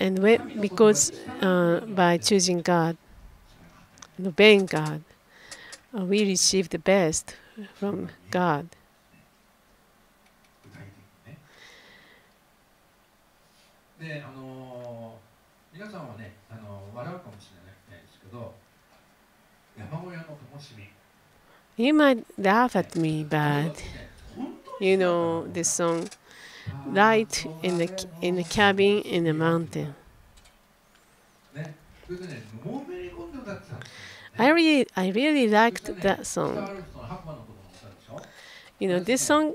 And we, because uh, by choosing God, obeying God, uh, we receive the best from God. Uh, you might laugh at me, but you know this song, Light in the, in the Cabin in the Mountain. I really, I really liked that song. You know, this song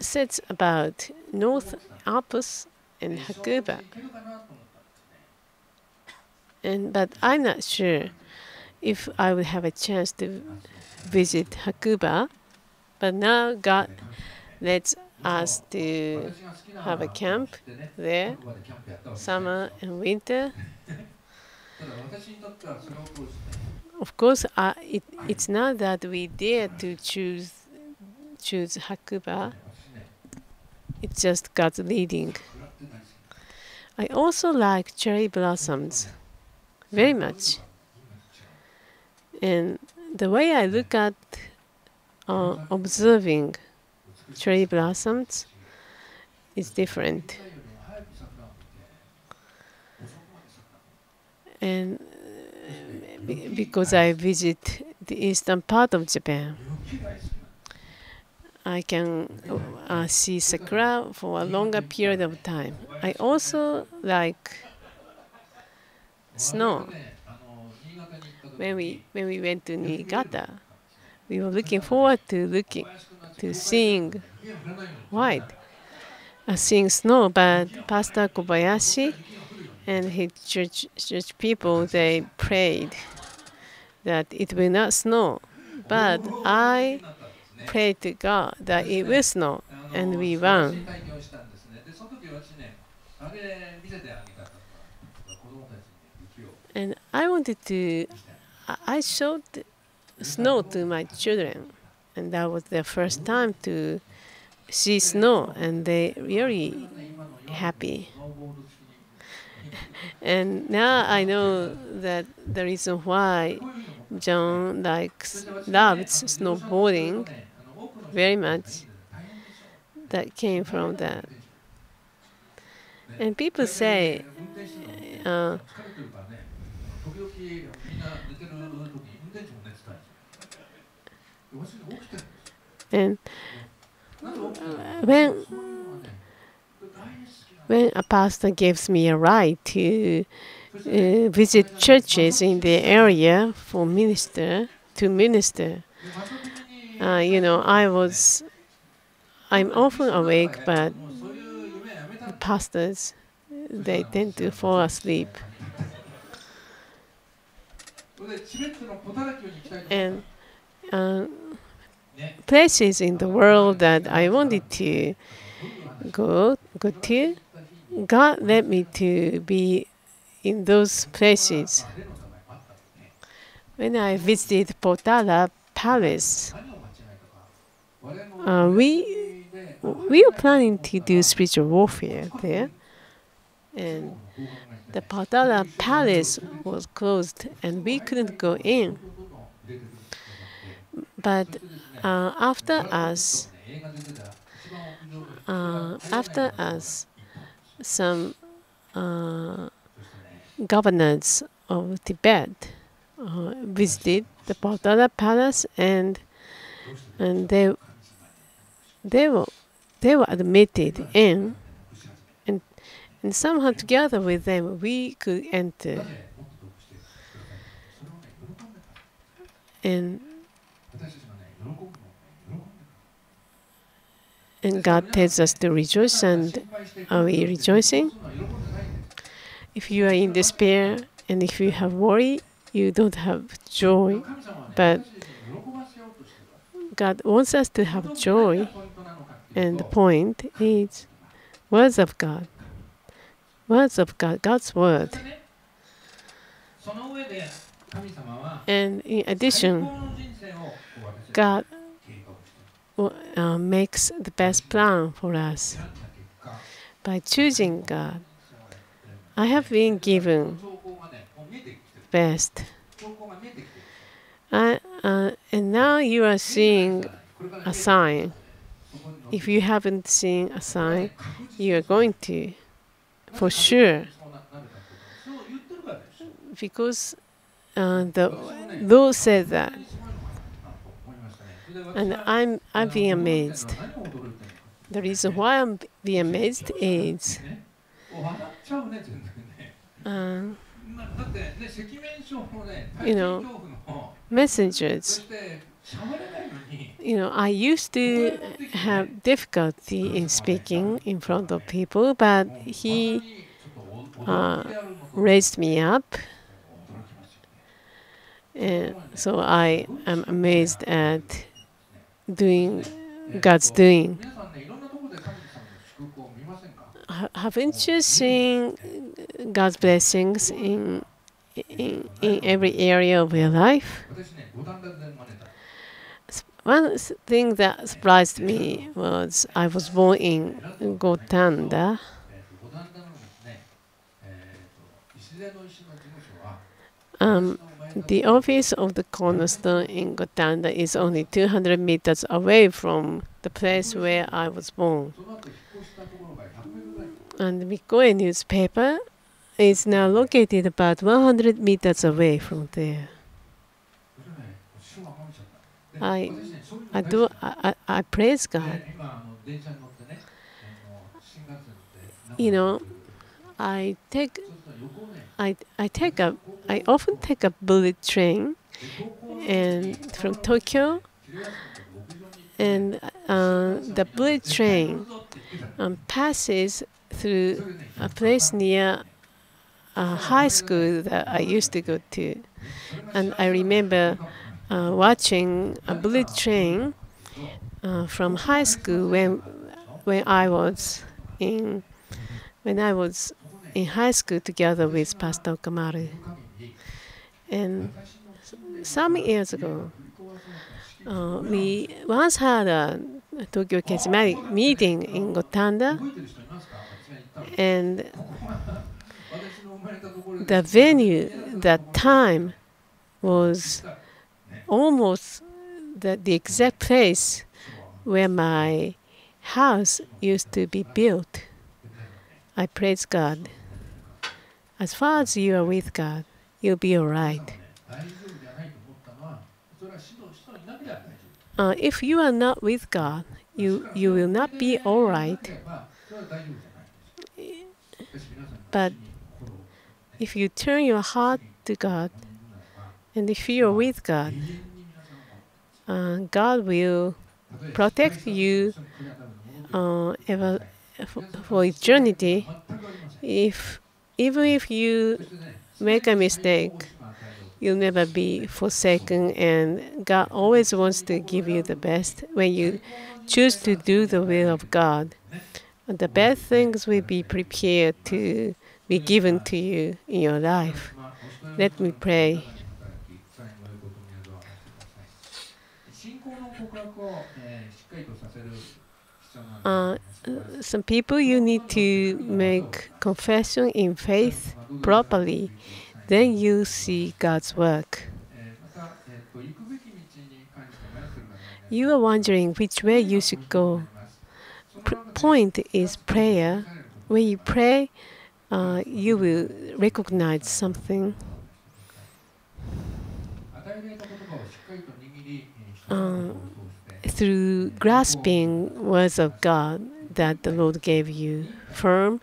says about North Alps and Hakuba. And, but I'm not sure if I would have a chance to visit Hakuba. But now God lets us to have a camp there, summer and winter. Of course, uh, it, it's not that we dare to choose choose Hakuba. It's just God's leading. I also like cherry blossoms very much. And the way I look at uh, observing cherry blossoms is different. And uh, because I visit the eastern part of Japan. I can uh, see sakura for a longer period of time. I also like snow. When we when we went to Niigata, we were looking forward to looking to seeing white, uh, seeing snow. But Pastor Kobayashi and his church church people they prayed that it will not snow. But I pray to God that it will snow, and we won. And I wanted to, I showed snow to my children, and that was their first time to see snow, and they really happy. and now I know that the reason why John likes loves snowboarding very much that came from that. And people say, uh, and uh, when when a pastor gives me a right to uh, visit churches in the area for minister to minister uh, you know, I was, I'm often awake, but the pastors, they tend to fall asleep. And uh, places in the world that I wanted to go, go to, God led me to be in those places. When I visited Potala Palace, uh, we we were planning to do spiritual warfare there, and the Potala Palace was closed, and we couldn't go in. But uh, after us, uh, after us, some uh, governors of Tibet uh, visited the Potala Palace, and and they they were they were admitted in, and and somehow together with them we could enter. And and God tells us to rejoice, and are we rejoicing? If you are in despair and if you have worry, you don't have joy. But God wants us to have joy, and the point is words of God. Words of God, God's word. And in addition, God uh, makes the best plan for us. By choosing God, I have been given best. I, uh, and now you are seeing a sign. If you haven't seen a sign, you are going to, for sure. Because uh, the said that. And I'm, I'm being amazed. The reason why I'm being amazed is uh, you know, messengers you know, I used to have difficulty in speaking in front of people, but he uh, raised me up. And so I am amazed at doing God's doing. Haven't you seen God's blessings in, in, in every area of your life? One thing that surprised me was I was born in Gotanda. Um, the office of the cornerstone in Gotanda is only 200 meters away from the place where I was born. And Mikoe newspaper is now located about 100 meters away from there. I I do. I, I praise God. You know, I take. I, I take a I often take a bullet train and from Tokyo and uh, the bullet train um, passes through a place near a high school that I used to go to and I remember uh, watching a bullet train uh, from high school when when I was in when I was in high school together with Pastor Kamari. And some years ago, uh, we once had a Tokyo Charismatic meeting in Gotanda, and the venue, that time was almost the, the exact place where my house used to be built. I praise God. As far as you are with God, you'll be all right. Uh, if you are not with God, you, you will not be all right. But if you turn your heart to God, and if you are with God, uh, God will protect you uh, ever for, eternity. If even if you make a mistake, you'll never be forsaken, and God always wants to give you the best when you choose to do the will of God. The best things will be prepared to be given to you in your life. Let me pray. Uh, some people you need to make confession in faith properly, then you see God's work. You are wondering which way you should go. P point is prayer. When you pray, uh, you will recognize something. Um, through grasping words of God that the Lord gave you firm,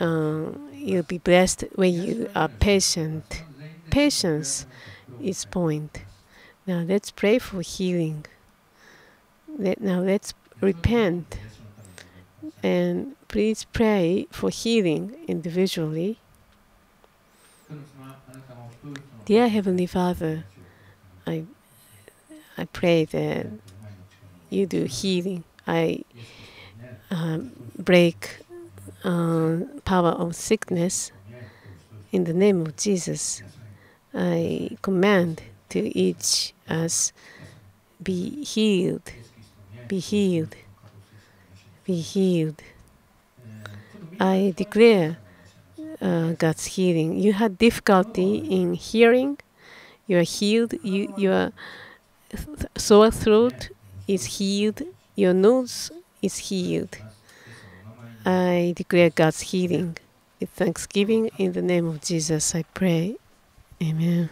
uh, you'll be blessed when you are patient. Patience is point. Now let's pray for healing. Let, now let's repent and please pray for healing individually. Dear Heavenly Father, I I pray that you do healing. I um, break uh, power of sickness in the name of Jesus. I command to each us be healed, be healed, be healed. I declare uh, God's healing. You had difficulty in hearing, you are healed. You, your th- sore throat is healed. Your nose is healed. I declare God's healing. With thanksgiving in the name of Jesus, I pray. Amen.